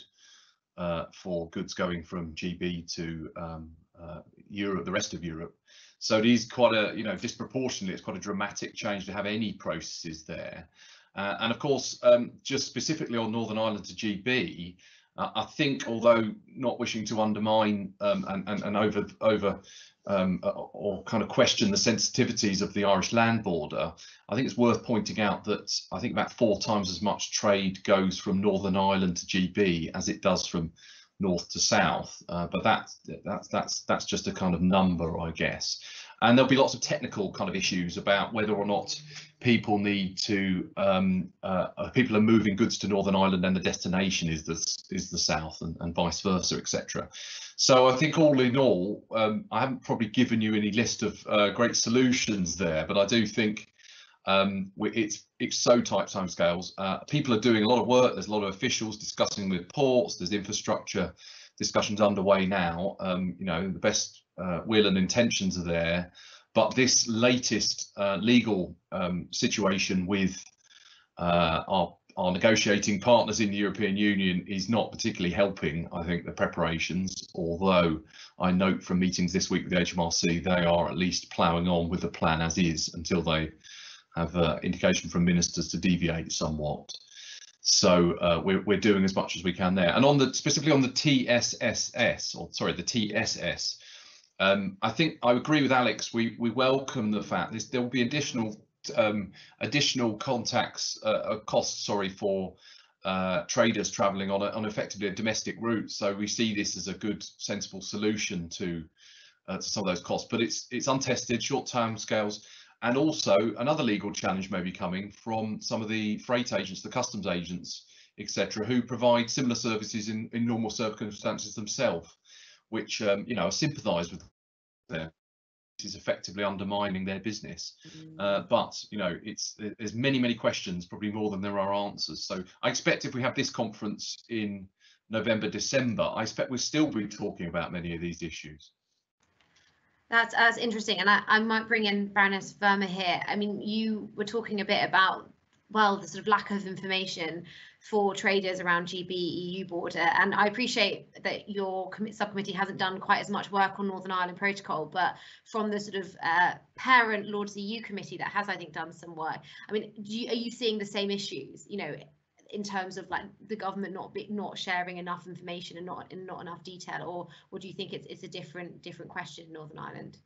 for goods going from GB to um, uh, Europe, the rest of Europe. So it is quite a, you know, disproportionately, it's quite a dramatic change to have any processes there. Uh, and of course, um, just specifically on Northern Ireland to GB, Uh, I think, although not wishing to undermine um, and, and, and over over um, uh, or kind of question the sensitivities of the Irish land border, I think it's worth pointing out that I think about four times as much trade goes from Northern Ireland to GB as it does from north to south. Uh, but that's that's that's that's just a kind of number, I guess. And there'll be lots of technical kind of issues about whether or not people need to um, uh, uh people are moving goods to Northern Ireland and the destination is the is the south and, and vice versa, etc. So I think all in all, um, I haven't probably given you any list of uh, great solutions there, but I do think um, it's it's so tight timescales. Uh, people are doing a lot of work. There's a lot of officials discussing with ports. There's infrastructure discussions underway now. Um, you know, the best uh, will and intentions are there, but this latest uh, legal um, situation with uh, our our negotiating partners in the European Union is not particularly helping, I think, the preparations, although I note from meetings this week with the HMRC, they are at least ploughing on with the plan as is until they have uh, indication from ministers to deviate somewhat. So uh, we're, we're doing as much as we can there. And on the specifically on the TSSS, or sorry, the TSS, um, I think I agree with Alex. We we welcome the fact this there will be additional um, additional contacts uh, uh, costs, sorry, for uh, traders travelling on, a, on effectively a domestic route. So we see this as a good, sensible solution to uh, to some of those costs. But it's it's untested, short term scales, and also another legal challenge may be coming from some of the freight agents, the customs agents, etc., who provide similar services in in normal circumstances themselves, which um, you know sympathise with them is effectively undermining their business. Mm. Uh, but you know, it's there's many many questions, probably more than there are answers. So I expect if we have this conference in November December, I expect we'll still be talking about many of these issues. That's that's interesting, and I, I might bring in Baroness Verma here. I mean, you were talking a bit about well the sort of lack of information for traders around GB EU border. And I appreciate that your subcommittee hasn't done quite as much work on Northern Ireland Protocol, but from the sort of uh, parent Lords EU committee that has, I think, done some work. I mean, you, are you seeing the same issues? You know, in terms of like the government not be, not sharing enough information and not in not enough detail, or or do you think it's it's a different different question in Northern Ireland?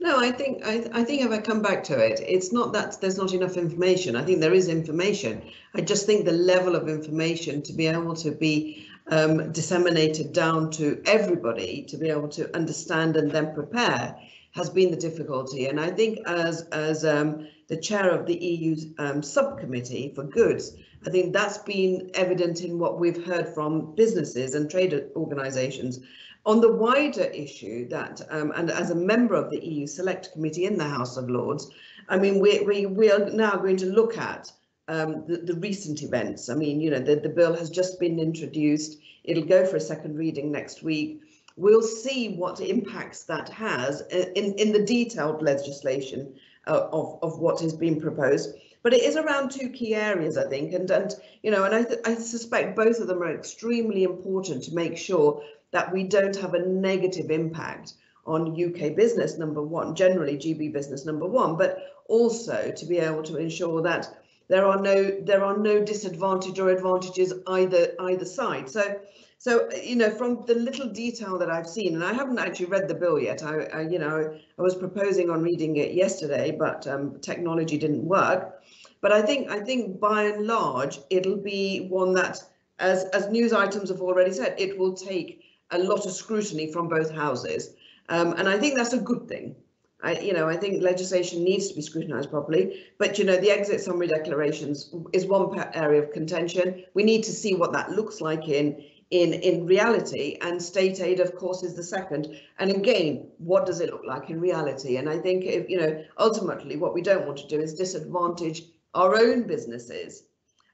No, I think I, I think if I come back to it, it's not that there's not enough information. I think there is information. I just think the level of information to be able to be um, disseminated down to everybody to be able to understand and then prepare has been the difficulty. And I think as as um, the chair of the EU um, subcommittee for goods, I think that's been evident in what we've heard from businesses and trade organisations on the wider issue that, um, and as a member of the EU Select Committee in the House of Lords, I mean, we, we, we are now going to look at um, the, the recent events. I mean, you know, the, the bill has just been introduced. It'll go for a second reading next week. We'll see what impacts that has in, in the detailed legislation uh, Uh, of, of what is being proposed. But it is around two key areas, I think, and and you know, and I, I suspect both of them are extremely important to make sure that we don't have a negative impact on UK business number one, generally GB business number one, but also to be able to ensure that there are no there are no disadvantage or advantages either either side. So so you know from the little detail that I've seen, and I haven't actually read the bill yet. I, I you know I was proposing on reading it yesterday, but um, technology didn't work. But I think I think by and large it'll be one that, as as news items have already said, it will take a lot of scrutiny from both houses. Um, and I think that's a good thing. I, you know, I think legislation needs to be scrutinised properly. But you know, the exit summary declarations is one area of contention. We need to see what that looks like in in in reality, and state aid, of course, is the second. And again, what does it look like in reality? And I think if you know, ultimately, what we don't want to do is disadvantage our own businesses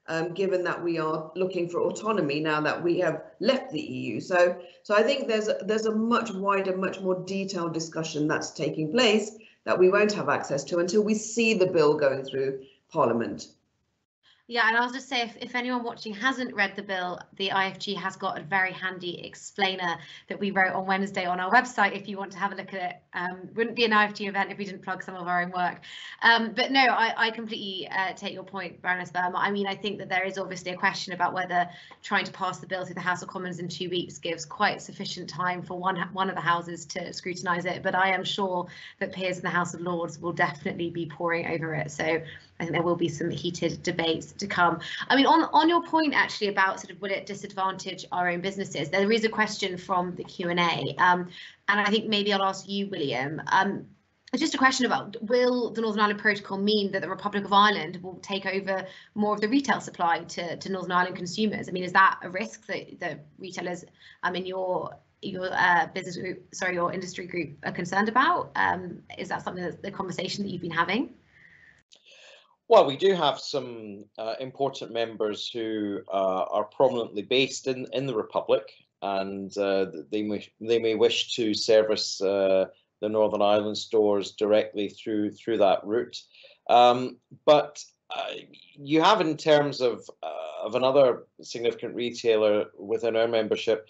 um, given that we are looking for autonomy now that we have left the EU. So, so I think there's a, there's a much wider, much more detailed discussion that's taking place that we won't have access to until we see the bill going through Parliament. Yeah, and I'll just say if, if anyone watching hasn't read the bill, the IFG has got a very handy explainer that we wrote on Wednesday on our website if you want to have a look at it. Um, wouldn't be an IFG event if we didn't plug some of our own work. Um, but no, I, I completely uh, take your point, Baroness Verma. I mean, I think that there is obviously a question about whether trying to pass the bill through the House of Commons in two weeks gives quite sufficient time for one one of the houses to scrutinise it. But I am sure that peers in the House of Lords will definitely be poring over it. So I think there will be some heated debates to come. I mean, on, on your point actually about sort of will it disadvantage our own businesses, there is a question from the Q&A, um, and I think maybe I'll ask you, William. Um, just a question about will the Northern Ireland Protocol mean that the Republic of Ireland will take over more of the retail supply to, to Northern Ireland consumers? I mean, is that a risk that the retailers um, in your your uh, business group, sorry, your industry group are concerned about? Um, is that something that's the conversation that you've been having? Well, we do have some uh, important members who uh, are prominently based in, in the Republic, and uh, they may they may wish to service uh, the Northern Ireland stores directly through through that route. Um, but uh, you have, in terms of uh, of another significant retailer within our membership,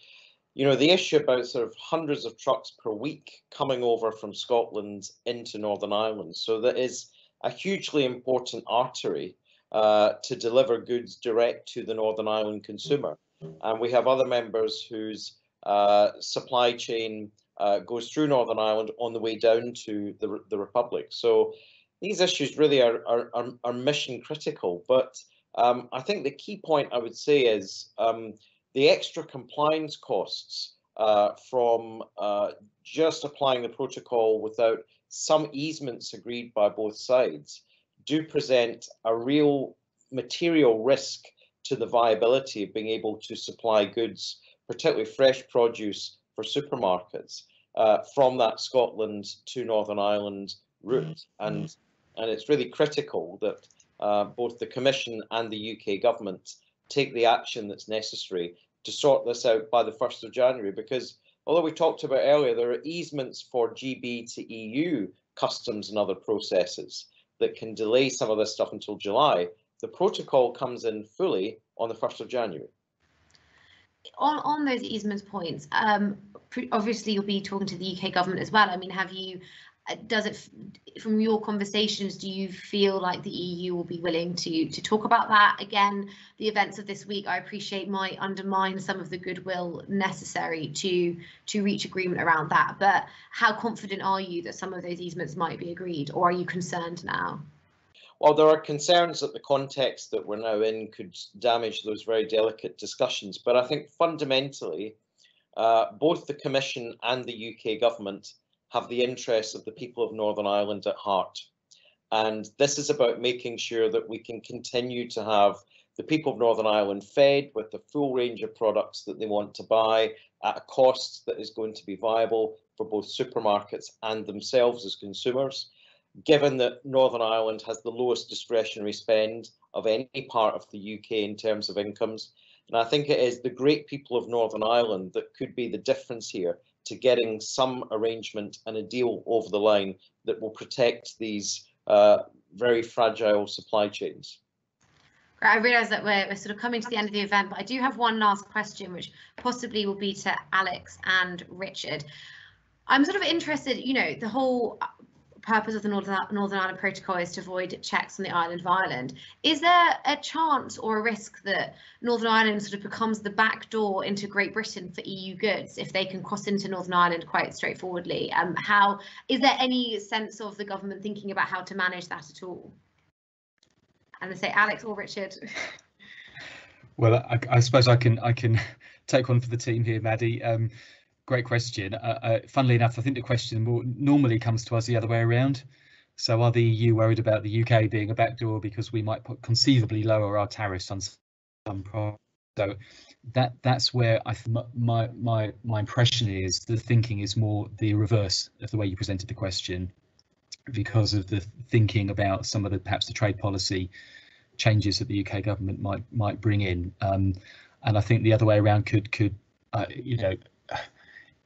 you know, the issue about sort of hundreds of trucks per week coming over from Scotland into Northern Ireland. So that is a hugely important artery uh, to deliver goods direct to the Northern Ireland consumer. And we have other members whose uh, supply chain uh, goes through Northern Ireland on the way down to the, the Republic. So these issues really are, are, are, mission critical. But um, I think the key point I would say is um, the extra compliance costs uh, from uh, just applying the protocol without some easements agreed by both sides do present a real material risk to the viability of being able to supply goods, particularly fresh produce for supermarkets uh, from that Scotland to Northern Ireland route. Mm-hmm. And, and it's really critical that uh, both the Commission and the UK government take the action that's necessary to sort this out by the 1st of January because although we talked about earlier, there are easements for GB to EU customs and other processes that can delay some of this stuff until July. The protocol comes in fully on the 1st of January. On, on those easements points, um, obviously you'll be talking to the UK government as well. I mean, have you uh, does it from your conversations do you feel like the eu will be willing to to talk about that again the events of this week i appreciate might undermine some of the goodwill necessary to to reach agreement around that but how confident are you that some of those easements might be agreed or are you concerned now well, there are concerns that the context that we're now in could damage those very delicate discussions. But I think fundamentally, uh, both the Commission and the UK government have the interests of the people of Northern Ireland at heart. And this is about making sure that we can continue to have the people of Northern Ireland fed with the full range of products that they want to buy at a cost that is going to be viable for both supermarkets and themselves as consumers. Given that Northern Ireland has the lowest discretionary spend of any part of the UK in terms of incomes. And I think it is the great people of Northern Ireland that could be the difference here to getting some arrangement and a deal over the line that will protect these uh, very fragile supply chains. I realise that we're, we're sort of coming to the end of the event, but I do have one last question, which possibly will be to Alex and Richard. I'm sort of interested, you know, the whole purpose of the Northern, Ireland Protocol is to avoid checks on the island of Ireland. Is there a chance or a risk that Northern Ireland sort of becomes the back door into Great Britain for EU goods if they can cross into Northern Ireland quite straightforwardly? Um, how is there any sense of the government thinking about how to manage that at all? And I say Alex or Richard. Well, I, I, suppose I can I can take one for the team here, Maddy. Um, great question. Uh, uh, funnily enough, I think the question more normally comes to us the other way around. So are the EU worried about the UK being a backdoor because we might conceivably lower our tariffs on some products? So that that's where I my my my impression is the thinking is more the reverse of the way you presented the question, because of the thinking about some of the perhaps the trade policy changes that the UK government might might bring in, um, and I think the other way around could could uh, you know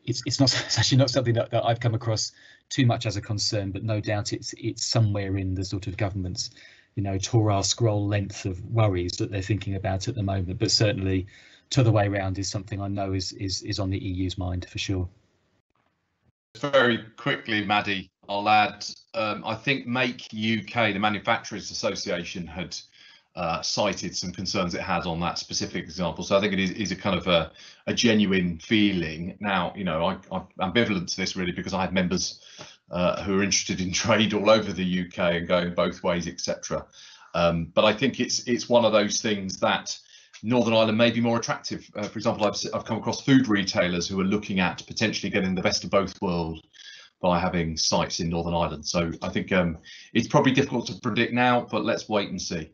it's it's not it's actually not something that, that I've come across too much as a concern, but no doubt it's it's somewhere in the sort of government's you know Torah scroll length of worries that they're thinking about at the moment. But certainly, to the way round is something I know is is is on the EU's mind for sure. Very quickly, Maddy, I'll add. Um, I think Make UK, the Manufacturers Association, had uh, cited some concerns it has on that specific example. So I think it is, is a kind of a, a genuine feeling. Now, you know, I, I'm ambivalent to this really because I had members uh, who are interested in trade all over the UK and going both ways, etc. Um, but I think it's it's one of those things that Northern Ireland may be more attractive. Uh, for example, I've, I've come across food retailers who are looking at potentially getting the best of both worlds by having sites in Northern Ireland. So I think um, it's probably difficult to predict now, but let's wait and see.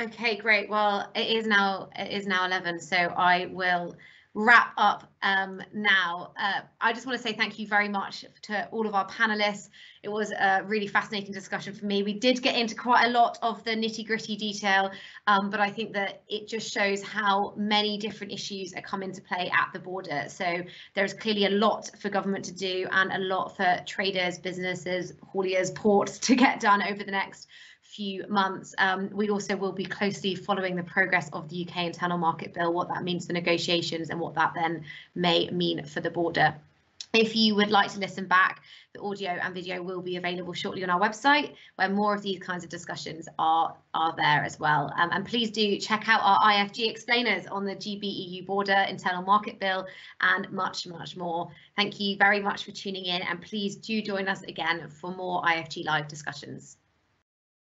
Okay, great. Well, it is now it is now 11, so I will wrap up um, now. Uh, I just want to say thank you very much to all of our panelists. It was a really fascinating discussion for me. We did get into quite a lot of the nitty gritty detail, um, but I think that it just shows how many different issues are come into play at the border. So there's clearly a lot for government to do and a lot for traders, businesses, hauliers, ports to get done over the next few months. Um, we also will be closely following the progress of the UK Internal Market Bill, what that means for negotiations and what that then may mean for the border. If you would like to listen back, the audio and video will be available shortly on our website, where more of these kinds of discussions are, are there as well. Um, and please do check out our IFG explainers on the GB-EU border, internal market bill, and much, much more. Thank you very much for tuning in, and please do join us again for more IFG live discussions.